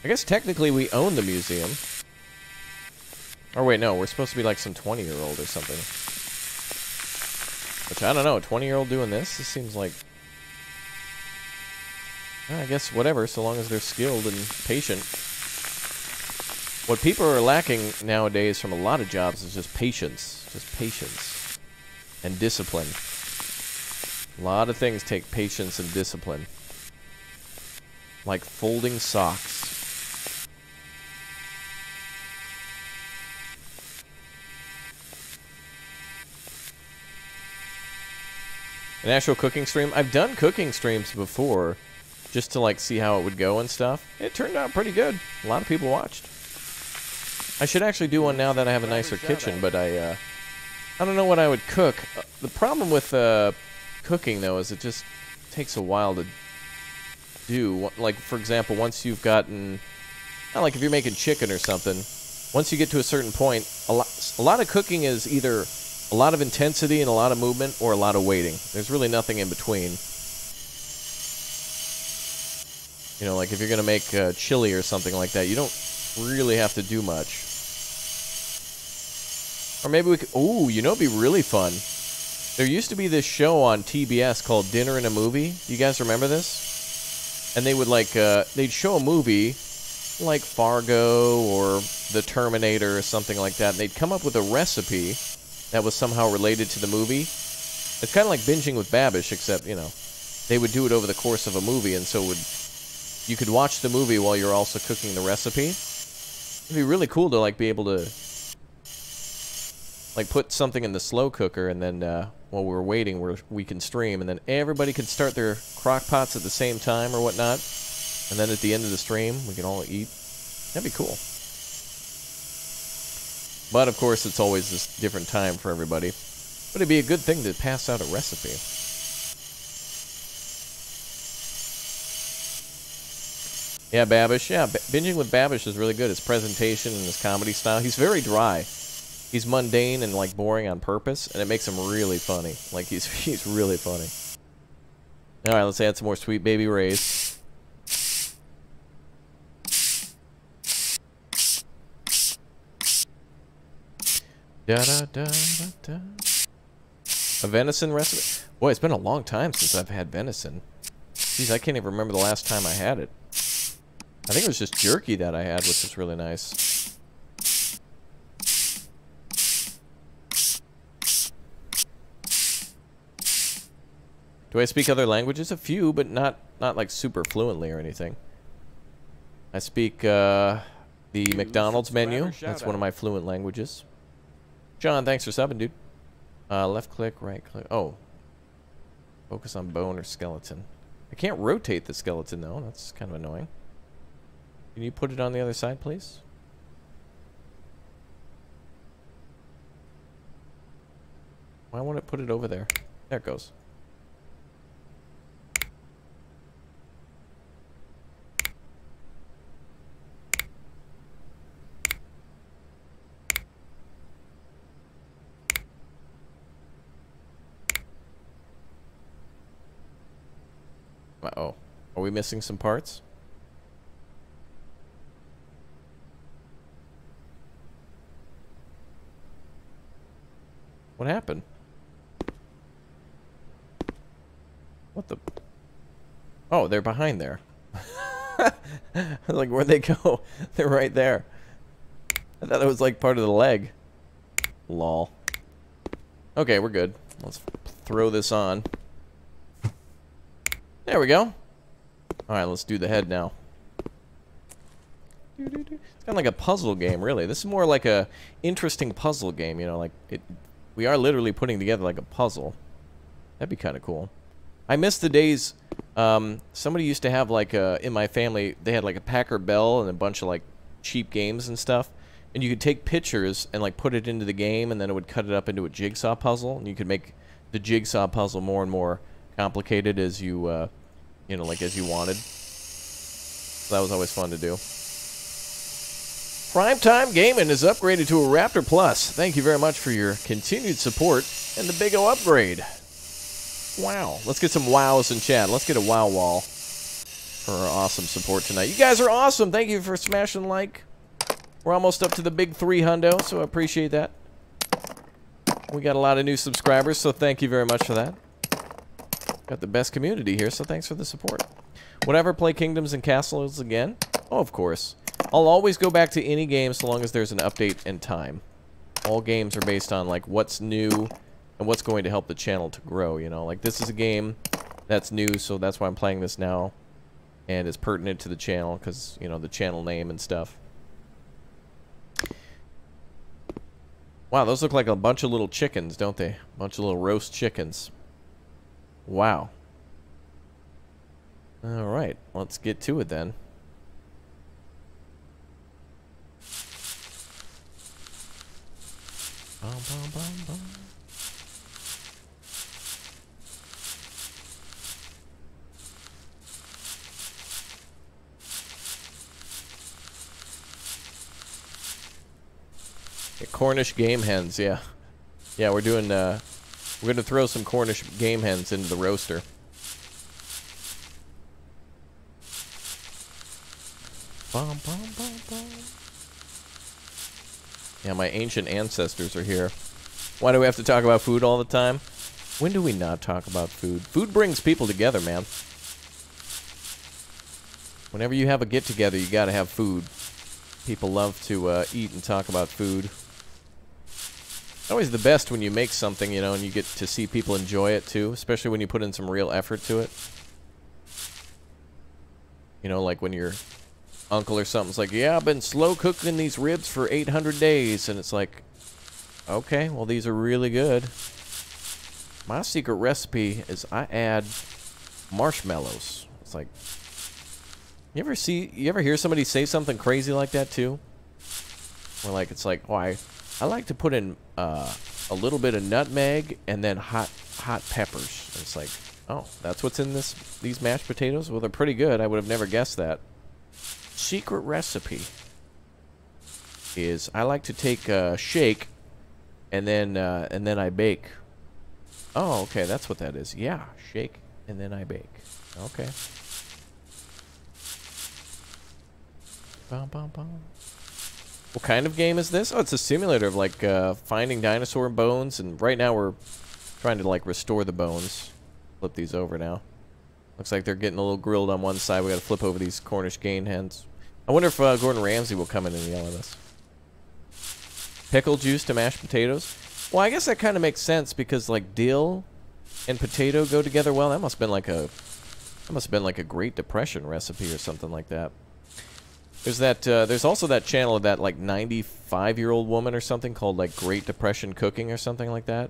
I guess technically we own the museum. Or wait, no, we're supposed to be like some 20-year-old or something. Which, I don't know, 20-year-old doing this? This seems like... I guess whatever, so long as they're skilled and patient. What people are lacking nowadays from a lot of jobs is just patience. Just patience. And discipline. A lot of things take patience and discipline. Like folding socks. An actual cooking stream? I've done cooking streams before, just to like see how it would go and stuff. It turned out pretty good. A lot of people watched. I should actually do one now that I have a nicer kitchen, but I, uh, I don't know what I would cook. Uh, the problem with uh, cooking, though, is it just takes a while to do. Like, for example, once you've gotten, like if you're making chicken or something, once you get to a certain point, a lot, a lot of cooking is either a lot of intensity and a lot of movement or a lot of waiting. There's really nothing in between. You know, like if you're going to make uh, chili or something like that, you don't really have to do much. Or maybe we could... Ooh, you know it'd be really fun? There used to be this show on TBS called Dinner and a Movie. You guys remember this? And they would like... Uh, they'd show a movie like Fargo or The Terminator or something like that. And they'd come up with a recipe that was somehow related to the movie. It's kind of like binging with Babish, except, you know, they would do it over the course of a movie, and so would you could watch the movie while you're also cooking the recipe. It'd be really cool to, like, be able to, like, put something in the slow cooker, and then, uh, while we're waiting, we're, we can stream, and then everybody can start their crock pots at the same time or whatnot. And then at the end of the stream, we can all eat. That'd be cool. But of course, it's always this different time for everybody. But it'd be a good thing to pass out a recipe. Yeah, Babish. Yeah, binging with Babish is really good. His presentation and his comedy style. He's very dry. He's mundane and like boring on purpose, and it makes him really funny. Like he's he's really funny. All right, let's add some more Sweet Baby Ray's. Da da da da da. A venison recipe? Boy, it's been a long time since I've had venison. Jeez, I can't even remember the last time I had it. I think it was just jerky that I had, which was really nice. Do I speak other languages? A few, but not not like super fluently or anything. I speak uh, the McDonald's menu. That's one of my fluent languages. John, thanks for subbing, dude. Uh, left click, right click. Oh. Focus on bone or skeleton. I can't rotate the skeleton, though. That's kind of annoying. Can you put it on the other side, please? Why won't it put it over there? There it goes. Uh-oh. Are we missing some parts? What happened? What the? Oh, they're behind there. like, where'd they go? they're right there. I thought it was like part of the leg. Lol. Okay, we're good. Let's throw this on. There we go. Alright, let's do the head now. It's kind of like a puzzle game, really. This is more like a interesting puzzle game, you know, like it. We are literally putting together like a puzzle. That'd be kind of cool. I miss the days. Um, somebody used to have like a, in my family. They had like a Packard Bell and a bunch of like cheap games and stuff. and you could take pictures and like put it into the game, and then it would cut it up into a jigsaw puzzle, and you could make the jigsaw puzzle more and more complicated as you, uh, you know, like as you wanted. So that was always fun to do. Primetime Gaming is upgraded to a Raptor Plus. Thank you very much for your continued support and the big O upgrade. Wow. Let's get some wows in chat. Let's get a wow wall for our awesome support tonight. You guys are awesome. Thank you for smashing like. We're almost up to the big three hundo, so I appreciate that. We got a lot of new subscribers, so thank you very much for that. Got the best community here, so thanks for the support. Whatever, play Kingdoms and Castles again? Oh, of course. I'll always go back to any game so long as there's an update and time. All games are based on, like, what's new and what's going to help the channel to grow, you know? Like, this is a game that's new, so that's why I'm playing this now. And it's pertinent to the channel, because, you know, the channel name and stuff. Wow, those look like a bunch of little chickens, don't they? A bunch of little roast chickens. Wow. Alright, let's get to it then. Bum, bum, bum. Cornish game hens, yeah. Yeah, we're doing, uh, we're gonna throw some Cornish game hens into the roaster. Bum, bum, bum. Yeah, my ancient ancestors are here. Why do we have to talk about food all the time? When do we not talk about food? Food brings people together, man. Whenever you have a get-together, you gotta have food. People love to uh, eat and talk about food. Always the best when you make something, you know, and you get to see people enjoy it too, especially when you put in some real effort to it. You know, like when your uncle or something's like, yeah, I've been slow cooking these ribs for 800 days, and it's like, okay, well, these are really good. My secret recipe is I add marshmallows. It's like, you ever see, you ever hear somebody say something crazy like that too? Where like, it's like, why? Oh, I like to put in uh, a little bit of nutmeg and then hot hot peppers. And it's like, oh, that's what's in this these mashed potatoes? Well, they're pretty good. I would have never guessed that. Secret recipe is I like to take a shake and then uh, and then I bake. Oh, okay, that's what that is. Yeah, shake and then I bake. Okay. Bum, bum, bum. What kind of game is this? Oh, it's a simulator of like uh, finding dinosaur bones, and right now we're trying to like restore the bones. Flip these over now. Looks like they're getting a little grilled on one side. We got to flip over these Cornish game hens. I wonder if uh, Gordon Ramsay will come in and yell at us. Pickle juice to mashed potatoes. Well, I guess that kind of makes sense because like dill and potato go together well. That must have been like a that must have been like a Great Depression recipe or something like that. There's that. Uh, there's also that channel of that like 95 year old woman or something called like Great Depression Cooking or something like that,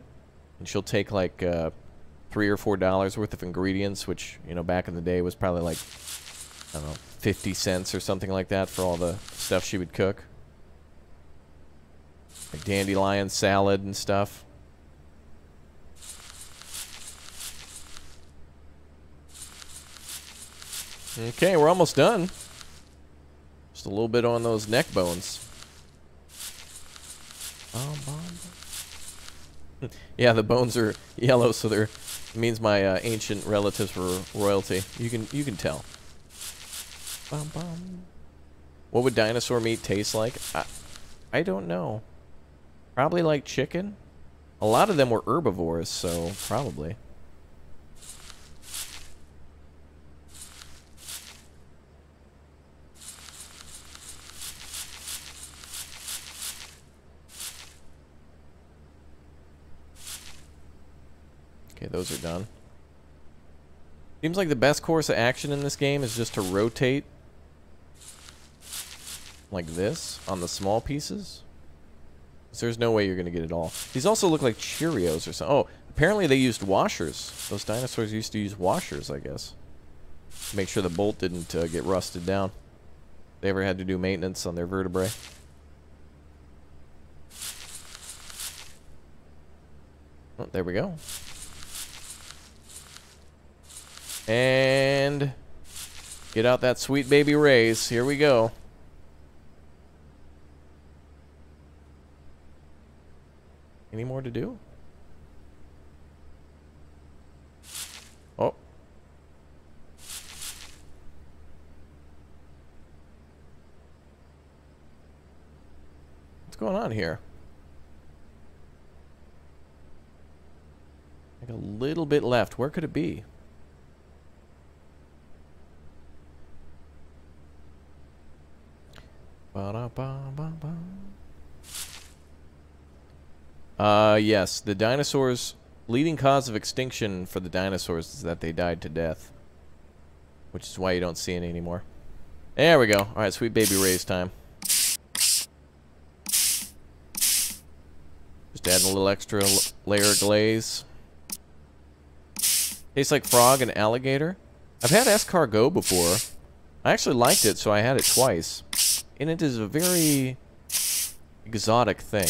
and she'll take like uh, three or four dollars worth of ingredients, which you know back in the day was probably like I don't know 50 cents or something like that for all the stuff she would cook, like dandelion salad and stuff. Okay, we're almost done. Just a little bit on those neck bones. yeah, the bones are yellow, so they're means my uh, ancient relatives were royalty. You can you can tell. What would dinosaur meat taste like? I, I don't know. Probably like chicken. A lot of them were herbivores, so probably. Okay, those are done. Seems like the best course of action in this game is just to rotate like this on the small pieces. So there's no way you're going to get it all. These also look like Cheerios or something. Oh, apparently they used washers. Those dinosaurs used to use washers, I guess. Make sure the bolt didn't uh, get rusted down. They ever had to do maintenance on their vertebrae. Oh, there we go. And get out that Sweet Baby Ray's. Here we go. Any more to do? Oh. What's going on here? Like a little bit left. Where could it be? Uh, yes, the dinosaurs' leading cause of extinction for the dinosaurs is that they died to death. Which is why you don't see any anymore. There we go. Alright, Sweet Baby Ray's time. Just adding a little extra layer of glaze. Tastes like frog and alligator. I've had escargot before. I actually liked it, so I had it twice. And it is a very exotic thing.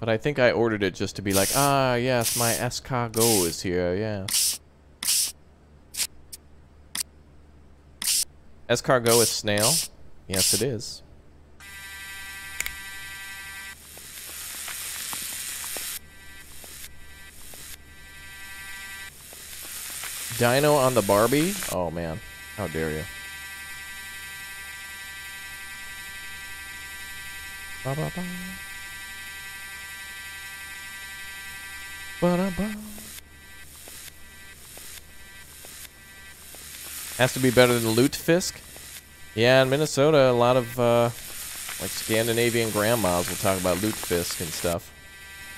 But I think I ordered it just to be like, ah, yes, my escargot is here, yes. Escargot is snail? Yes, it is. Dino on the Barbie? Oh, man. How dare you. Ba -ba -ba. Ba -da -ba. Has to be better than Lutefisk? Yeah, in Minnesota, a lot of, uh, like, Scandinavian grandmas will talk about Lutefisk and stuff.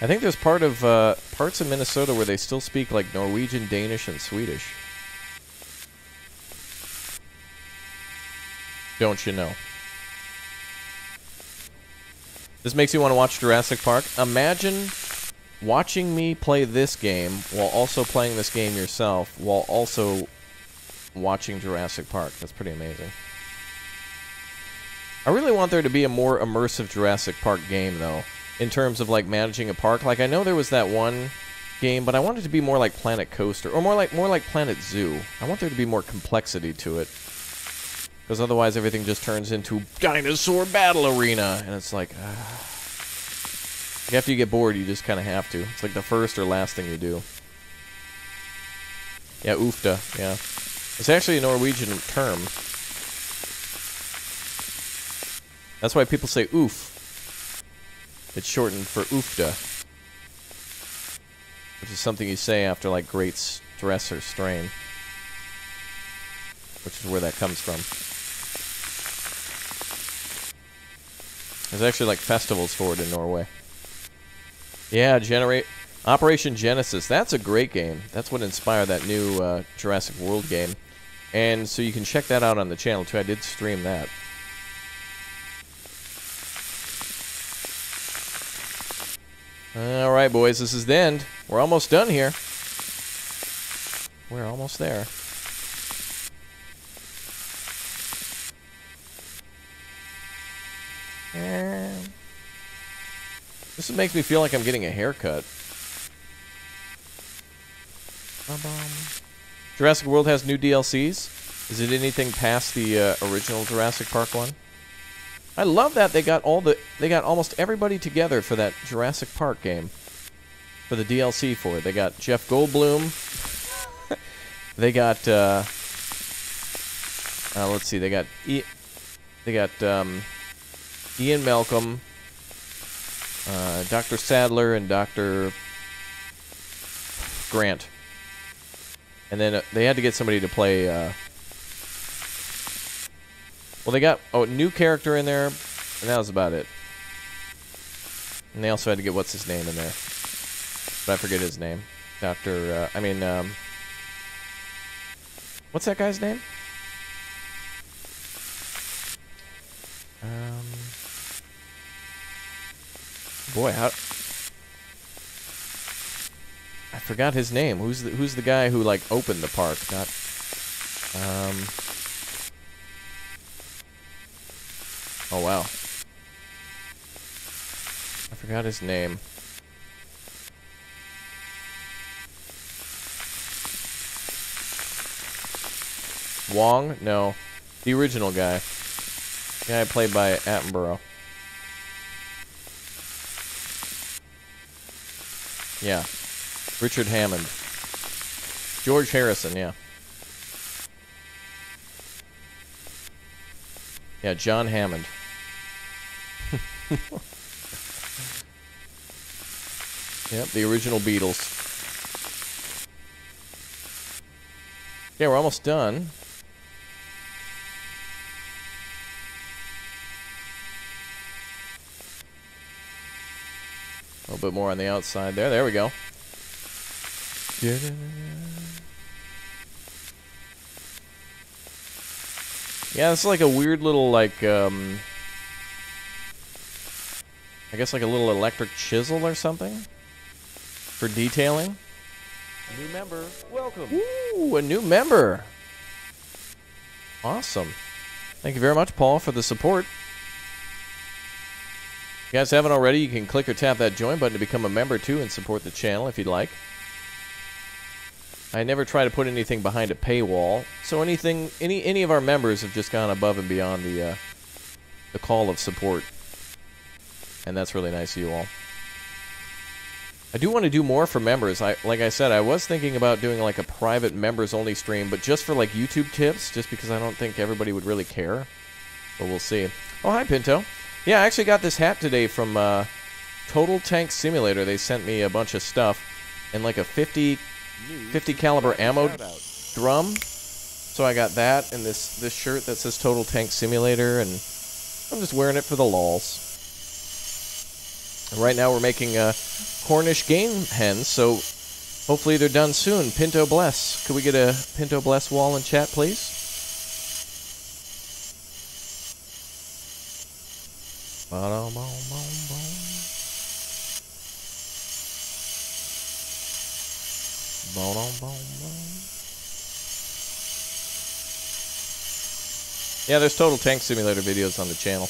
I think there's part of uh, parts of Minnesota where they still speak like Norwegian, Danish, and Swedish. Don't you know? This makes you want to watch Jurassic Park. Imagine watching me play this game while also playing this game yourself, while also watching Jurassic Park. That's pretty amazing. I really want there to be a more immersive Jurassic Park game, though in terms of like managing a park. Like I know there was that one game, but I want it to be more like Planet Coaster or more like more like Planet Zoo. I want there to be more complexity to it. Because otherwise everything just turns into dinosaur battle arena and it's like uh, after you get bored, you just kind of have to. It's like the first or last thing you do. Yeah, oofta, yeah. It's actually a Norwegian term. That's why people say oof it's shortened for oofda. Which is something you say after, like, great stress or strain. Which is where that comes from. There's actually, like, festivals for it in Norway. Yeah, generate... Operation Genesis. That's a great game. That's what inspired that new uh, Jurassic World game. And so you can check that out on the channel, too. I did stream that. All right, boys, this is the end. We're almost done here. We're almost there. And this makes me feel like I'm getting a haircut. Jurassic World has new DLCs. Is it anything past the uh, original Jurassic Park one? I love that they got all the they got almost everybody together for that Jurassic Park game. For the DLC for it. They got Jeff Goldblum. they got uh, uh, let's see, they got e they got um, Ian Malcolm, uh, Dr. Sadler and Dr. Grant. And then uh, they had to get somebody to play uh, well, they got oh new character in there, and that was about it. And they also had to get what's his name in there, but I forget his name. Doctor, uh, I mean, um, what's that guy's name? Um, boy, how I forgot his name. Who's the, who's the guy who like opened the park? Not um. Oh, wow. I forgot his name. Wong? No. The original guy. The guy played by Attenborough. Yeah. Richard Hammond. George Harrison, yeah. Yeah, John Hammond. yep, the original Beatles. Yeah, we're almost done. A little bit more on the outside there. There we go. Yeah, it's like a weird little, like, um... I guess like a little electric chisel or something? For detailing?
A new member, welcome.
Ooh, a new member! Awesome. Thank you very much, Paul, for the support. If you guys haven't already, you can click or tap that join button to become a member too and support the channel if you'd like. I never try to put anything behind a paywall, so anything, any any of our members have just gone above and beyond the uh, the call of support, and that's really nice of you all. I do want to do more for members. I like I said, I was thinking about doing like a private members only stream, but just for like YouTube tips, just because I don't think everybody would really care. But we'll see. Oh, hi Pinto. Yeah, I actually got this hat today from uh, Total Tank Simulator. They sent me a bunch of stuff and like a 50, 50 caliber ammo drum. So I got that and this this shirt that says Total Tank Simulator, and I'm just wearing it for the lols. And right now we're making uh, Cornish game hens, so hopefully they're done soon. Pinto bless. Could we get a Pinto bless wall in chat, please? Yeah, there's Total Tank Simulator videos on the channel.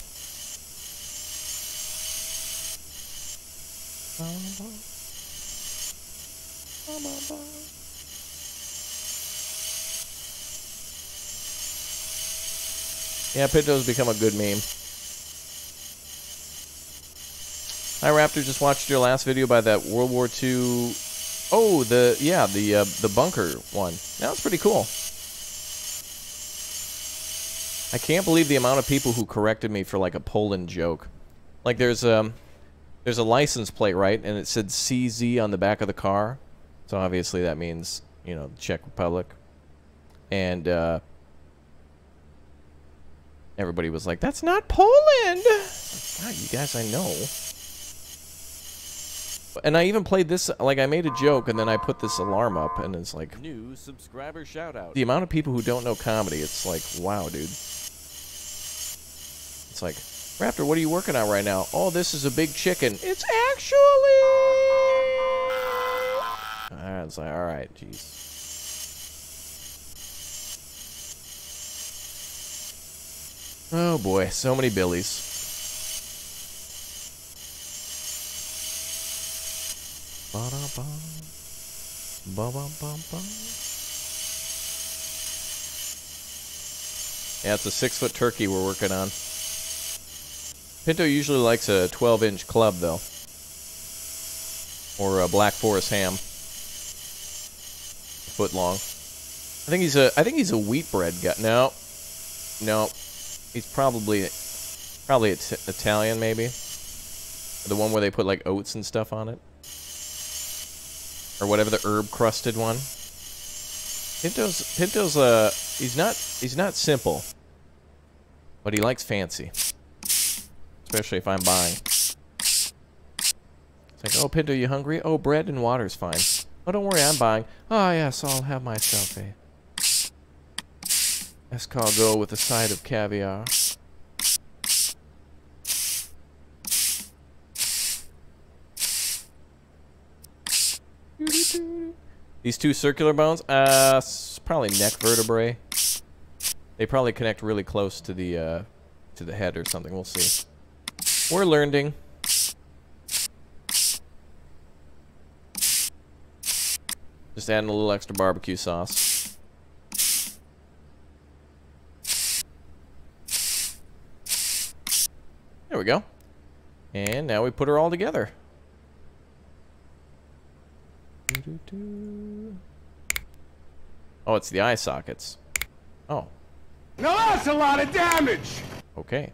Yeah, Pinto's become a good meme. Hi, Raptor. Just watched your last video by that World War II. Oh, the yeah, the uh, the bunker one. That was pretty cool. I can't believe the amount of people who corrected me for like a Poland joke. Like there's um there's a license plate, right? And it said CZ on the back of the car. So obviously that means, you know, Czech Republic. And uh everybody was like, "That's not Poland." God, you guys, I know. And I even played this, like, I made a joke, and then I put this alarm up, and it's like...
New subscriber shout out.
The amount of people who don't know comedy, it's like, wow, dude. It's like, Raptor, what are you working on right now? Oh, this is a big chicken. It's actually... Alright, it's like, alright, jeez. Oh boy, so many billies. Ba-da-ba. Ba-ba-ba-ba. Yeah, it's a six-foot turkey we're working on. Pinto usually likes a 12-inch club, though. Or a Black Forest ham. Foot long. I think he's a I think he's a wheat bread guy. No. No. He's probably probably It Italian maybe. The one where they put like oats and stuff on it. Or whatever the herb crusted one. Pinto's Pinto's uh he's not he's not simple. But he likes fancy. Especially if I'm buying. It's like, oh Pinto, you hungry? Oh bread and water's fine. Oh don't worry, I'm buying. Oh yes, I'll have myself a escargot with a side of caviar. These two circular bones, uh, probably neck vertebrae. They probably connect really close to the, uh, to the head or something. We'll see. We're learning. Just adding a little extra barbecue sauce. There we go. And now we put her all together. Oh, it's the eye sockets. Oh,
Now that's a lot of damage!
okay.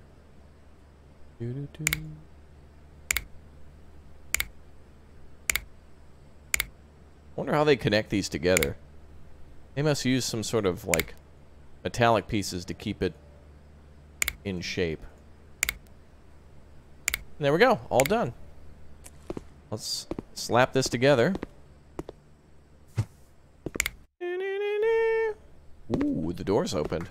Wonder how they connect these together. They must use some sort of like metallic pieces to keep it in shape. And there we go, all done. Let's slap this together. Ooh, the door's opened.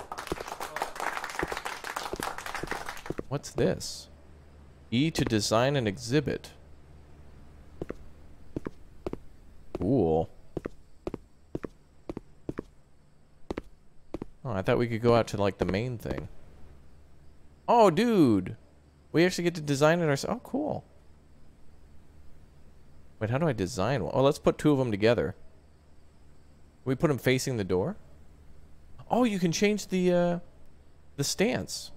What's this? E to design an exhibit. Cool. Oh, I thought we could go out to like the main thing. Oh, dude. We actually get to design it ourselves. Oh, cool. Wait, how do I design one? Oh, let's put two of them together. We put them facing the door? Oh, you can change the, uh, the stance.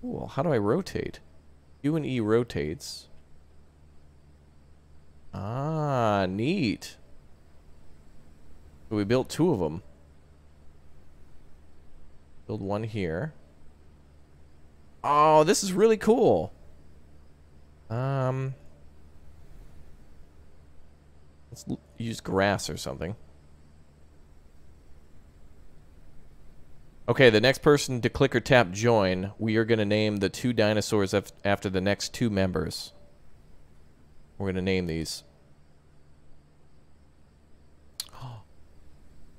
Cool. How do I rotate? U and E rotates. Ah, neat. We built two of them. Build one here. Oh, this is really cool. Um, let's use grass or something. Okay, the next person to click or tap join, we are going to name the two dinosaurs af after the next two members. We're going to name these.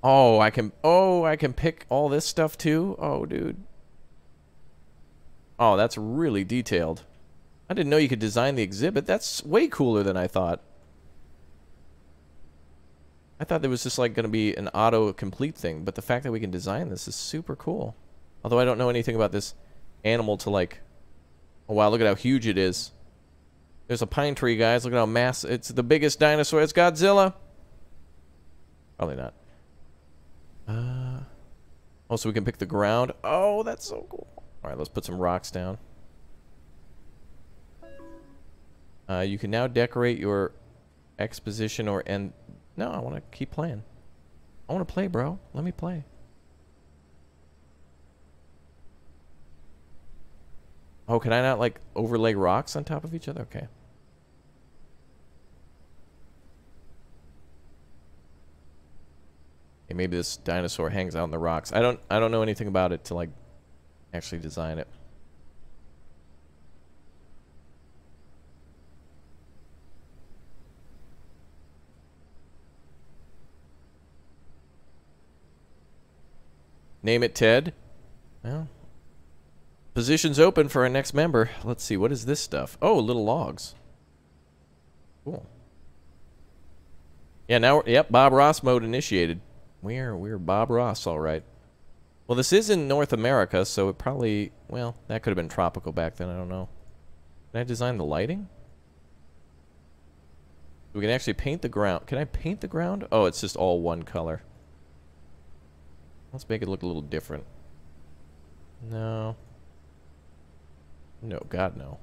Oh, I can Oh, I can pick all this stuff too? Oh, dude. Oh, that's really detailed. I didn't know you could design the exhibit. That's way cooler than I thought. I thought there was just like going to be an auto-complete thing, but the fact that we can design this is super cool. Although I don't know anything about this animal to like... Oh wow, look at how huge it is. There's a pine tree, guys. Look at how mass... It's the biggest dinosaur. It's Godzilla. Probably not. Uh... Oh, so we can pick the ground. Oh, that's so cool. Alright, let's put some rocks down. Uh, you can now decorate your exposition or end... No, I want to keep playing. I want to play, bro. Let me play. Oh, can I not, like, overlay rocks on top of each other? Okay. Okay, maybe this dinosaur hangs out in the rocks. I don't I don't know anything about it to like actually design it. Name it Ted. Well, positions open for our next member. Let's see, what is this stuff? Oh, little logs. Cool. Yeah, now, yep, Bob Ross mode initiated. We're, we're Bob Ross, all right. Well, this is in North America, so it probably, well, that could have been tropical back then, I don't know. Can I design the lighting? We can actually paint the ground. Can I paint the ground? Oh, it's just all one color. Let's make it look a little different. No. No, God, no.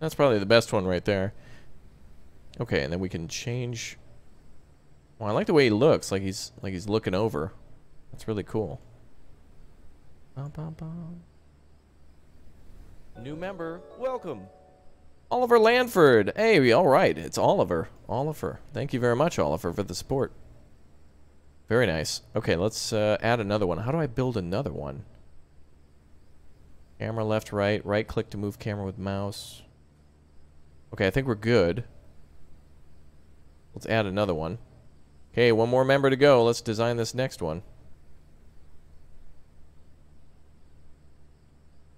That's probably the best one right there. Okay, and then we can change. Well, I like the way he looks, like he's like he's looking over. That's really cool. Bum, bum, bum.
New member, welcome.
Oliver Lanford. Hey, all right. It's Oliver. Oliver. Thank you very much, Oliver, for the support. Very nice. Okay, let's uh, add another one. How do I build another one? Camera left, right. Right click to move camera with mouse. Okay, I think we're good. Let's add another one. Okay, one more member to go. Let's design this next one.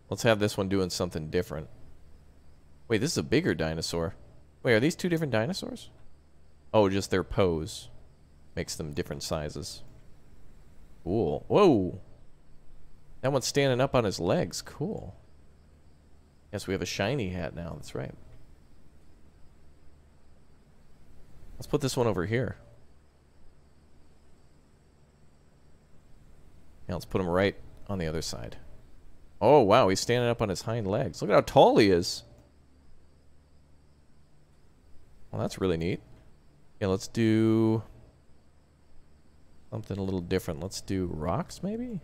Let's have this one doing something different. Wait, this is a bigger dinosaur. Wait, are these two different dinosaurs? Oh, just their pose. Makes them different sizes. Cool. Whoa! That one's standing up on his legs. Cool. Yes, we have a shiny hat now. That's right. Let's put this one over here. Yeah, let's put him right on the other side. Oh, wow, he's standing up on his hind legs. Look at how tall he is. Well, that's really neat. Yeah, let's do something a little different. Let's do rocks, maybe?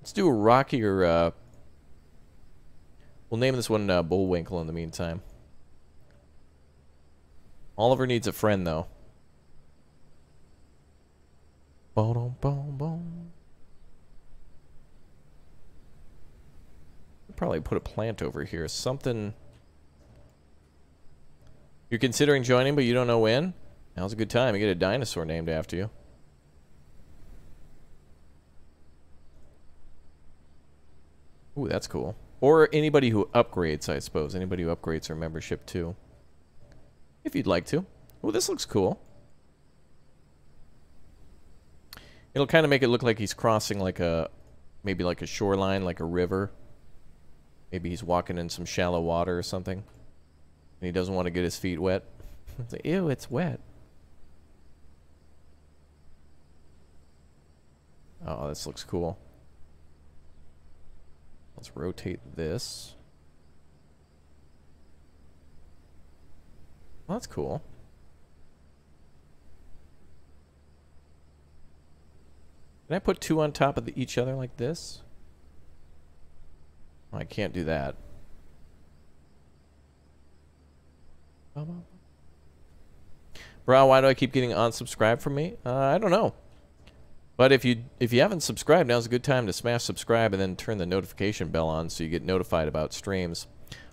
Let's do a rockier, uh... We'll name this one uh, Bullwinkle in the meantime. Oliver needs a friend, though. Boom, boom, boom. Probably put a plant over here. Something. You're considering joining, but you don't know when? Now's a good time. You get a dinosaur named after you. Ooh, that's cool. Or anybody who upgrades, I suppose. Anybody who upgrades their membership, too. If you'd like to. Ooh, this looks cool. It'll kind of make it look like he's crossing like a... Maybe like a shoreline, like a river. Maybe he's walking in some shallow water or something. And he doesn't want to get his feet wet. it's like, ew, it's wet. Oh, this looks cool. Let's rotate this. That's cool. Can I put two on top of the, each other like this? Oh, I can't do that. Bro, why do I keep getting unsubscribed from me? Uh, I don't know. But if you if you haven't subscribed, now's a good time to smash subscribe and then turn the notification bell on so you get notified about streams.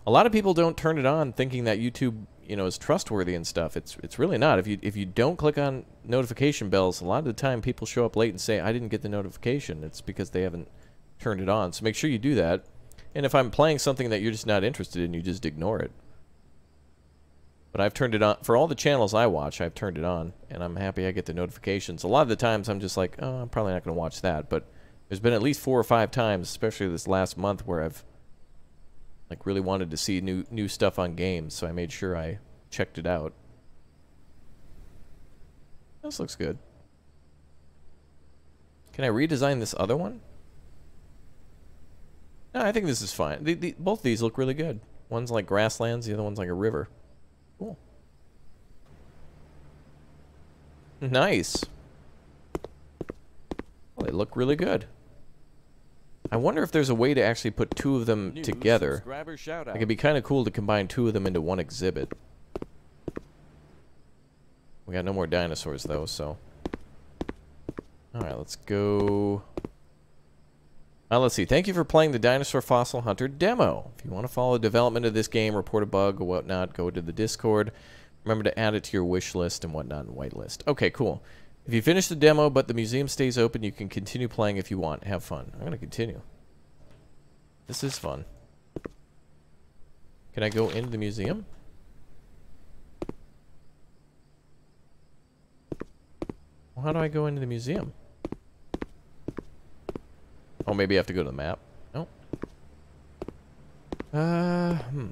A lot of people don't turn it on thinking that YouTube, you know, is trustworthy and stuff. It's it's really not. If you if you don't click on notification bells, a lot of the time people show up late and say, "I didn't get the notification." It's because they haven't turned it on. So make sure you do that. And if I'm playing something that you're just not interested in, you just ignore it. But I've turned it on. For all the channels I watch, I've turned it on. And I'm happy I get the notifications. A lot of the times I'm just like, oh, I'm probably not going to watch that. But there's been at least four or five times, especially this last month, where I've like really wanted to see new new stuff on games. So I made sure I checked it out. This looks good. Can I redesign this other one? No, I think this is fine. The, the, both these look really good. One's like grasslands, the other one's like a river. Cool. Nice. Well, they look really good. I wonder if there's a way to actually put two of them
New
together. It could be kind of cool to combine two of them into one exhibit. We got no more dinosaurs, though, so... Alright, let's go... Now, let's see. Thank you for playing the Dinosaur Fossil Hunter demo. If you want to follow the development of this game, report a bug or whatnot, go to the Discord. Remember to add it to your wish list and whatnot and whitelist. Okay, cool. If you finish the demo but the museum stays open, you can continue playing if you want. Have fun. I'm going to continue. This is fun. Can I go into the museum? Well, how do I go into the museum? Oh, maybe I have to go to the map. No. Uh, hmm.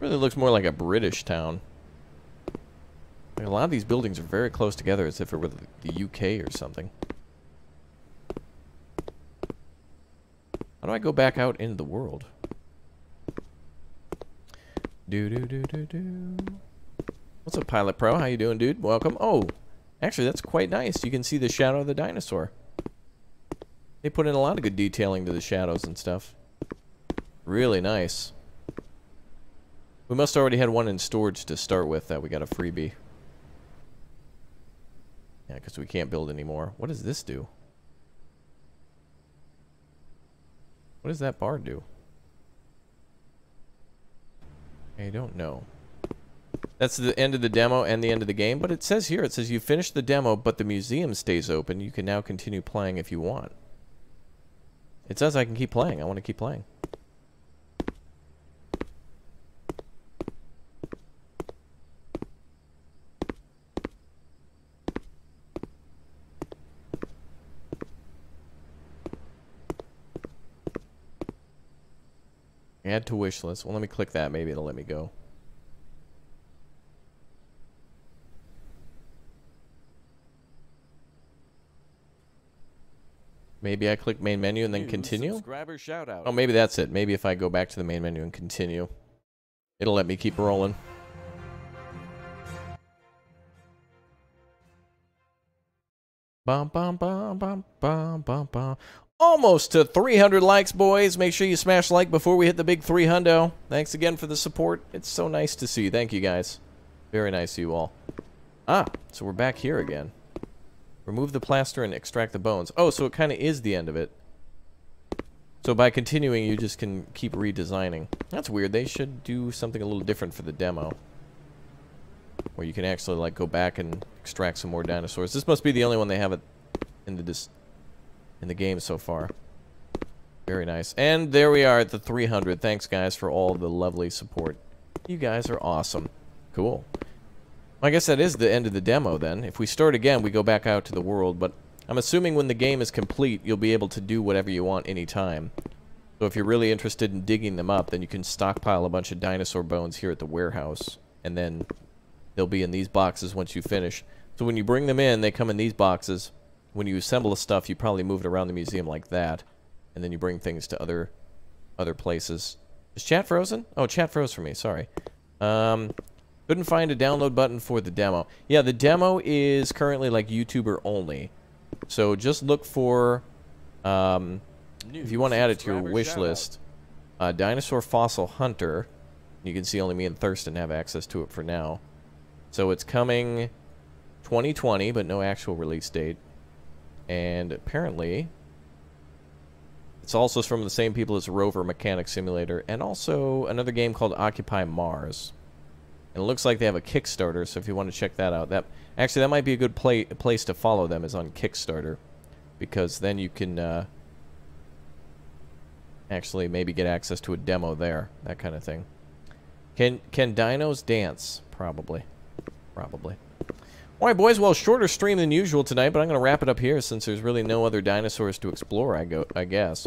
Really looks more like a British town. A lot of these buildings are very close together as if it were the, the UK or something. How do I go back out into the world? Do do do do do. What's up, Pilot Pro? How you doing, dude? Welcome. Oh, actually, that's quite nice. You can see the shadow of the dinosaur. They put in a lot of good detailing to the shadows and stuff. Really nice. We must already had one in storage to start with that we got a freebie. Yeah, because we can't build anymore. What does this do? What does that bar do? I don't know. That's the end of the demo and the end of the game, but it says here, it says you finished the demo, but the museum stays open. You can now continue playing if you want. It says I can keep playing. I want to keep playing. Add to wish list. Well, let me click that. Maybe it'll let me go. Maybe I click main menu and then continue?
Subscriber shout out.
Oh, maybe that's it. Maybe if I go back to the main menu and continue, it'll let me keep rolling. Bum, bum, bum, bum, bum, bum, bum. Almost to 300 likes, boys. Make sure you smash like before we hit the big 300. Thanks again for the support. It's so nice to see. Thank you, guys. Very nice of you all. Ah, so we're back here again. Remove the plaster and extract the bones. Oh, so it kind of is the end of it. So by continuing, you just can keep redesigning. That's weird. They should do something a little different for the demo. Where you can actually, like, go back and extract some more dinosaurs. This must be the only one they have it in the in the game so far. Very nice. And there we are at the 300. Thanks, guys, for all the lovely support. You guys are awesome. Cool. I guess that is the end of the demo, then. If we start again, we go back out to the world, but I'm assuming when the game is complete, you'll be able to do whatever you want anytime. So if you're really interested in digging them up, then you can stockpile a bunch of dinosaur bones here at the warehouse, and then they'll be in these boxes once you finish. So when you bring them in, they come in these boxes. When you assemble the stuff, you probably move it around the museum like that, and then you bring things to other other places. Is chat frozen? Oh, chat froze for me. Sorry. Um, couldn't find a download button for the demo. Yeah, the demo is currently like YouTuber only. So just look for, um, if you want to add it to your wish list, uh, Dinosaur Fossil Hunter. You can see only me and Thurston have access to it for now. So it's coming 2020, but no actual release date. And apparently, it's also from the same people as Rover Mechanic Simulator, and also another game called Occupy Mars. And it looks like they have a Kickstarter, so if you want to check that out, that actually that might be a good play, place to follow them is on Kickstarter, because then you can uh, actually maybe get access to a demo there, that kind of thing. Can can dinos dance? Probably, probably. All right, boys. Well, shorter stream than usual tonight, but I'm going to wrap it up here since there's really no other dinosaurs to explore. I go, I guess.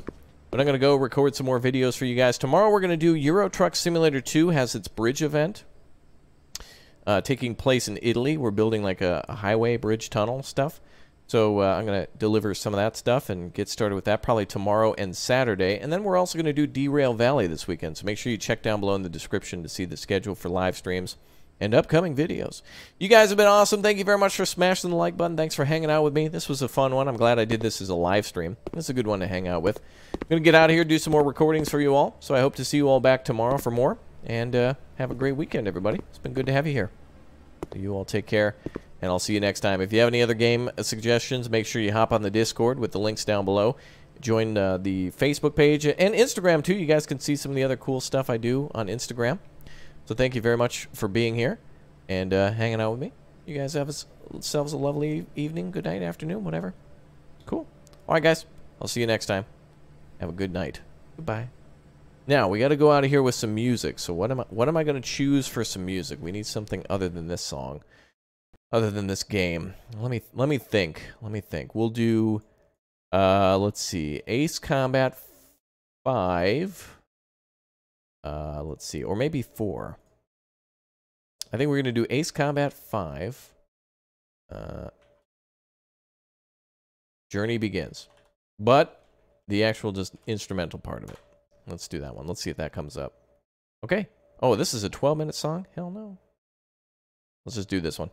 But I'm going to go record some more videos for you guys. Tomorrow we're going to do Euro Truck Simulator 2 has its bridge event uh, taking place in Italy. We're building like a, a highway bridge tunnel stuff. So uh, I'm going to deliver some of that stuff and get started with that probably tomorrow and Saturday. And then we're also going to do Derail Valley this weekend. So make sure you check down below in the description to see the schedule for live streams and upcoming videos. You guys have been awesome. Thank you very much for smashing the like button. Thanks for hanging out with me. This was a fun one. I'm glad I did this as a live stream. It's a good one to hang out with. I'm going to get out of here, do some more recordings for you all. So I hope to see you all back tomorrow for more. And uh, have a great weekend, everybody. It's been good to have you here. You all take care, and I'll see you next time. If you have any other game uh, suggestions, make sure you hop on the Discord with the links down below. Join uh, the Facebook page and Instagram, too. You guys can see some of the other cool stuff I do on Instagram. So thank you very much for being here and uh, hanging out with me. You guys have yourselves a lovely evening, good night, afternoon, whatever. Cool. All right, guys. I'll see you next time. Have a good night. Goodbye. Now we got to go out of here with some music. So what am I? What am I going to choose for some music? We need something other than this song, other than this game. Let me let me think. Let me think. We'll do. Uh, let's see. Ace Combat Five. Uh, let's see, or maybe four. I think we're gonna do Ace Combat Five. Uh, Journey begins, but the actual just instrumental part of it. Let's do that one. Let's see if that comes up. Okay. Oh, this is a 12 minute song? Hell no. Let's just do this one.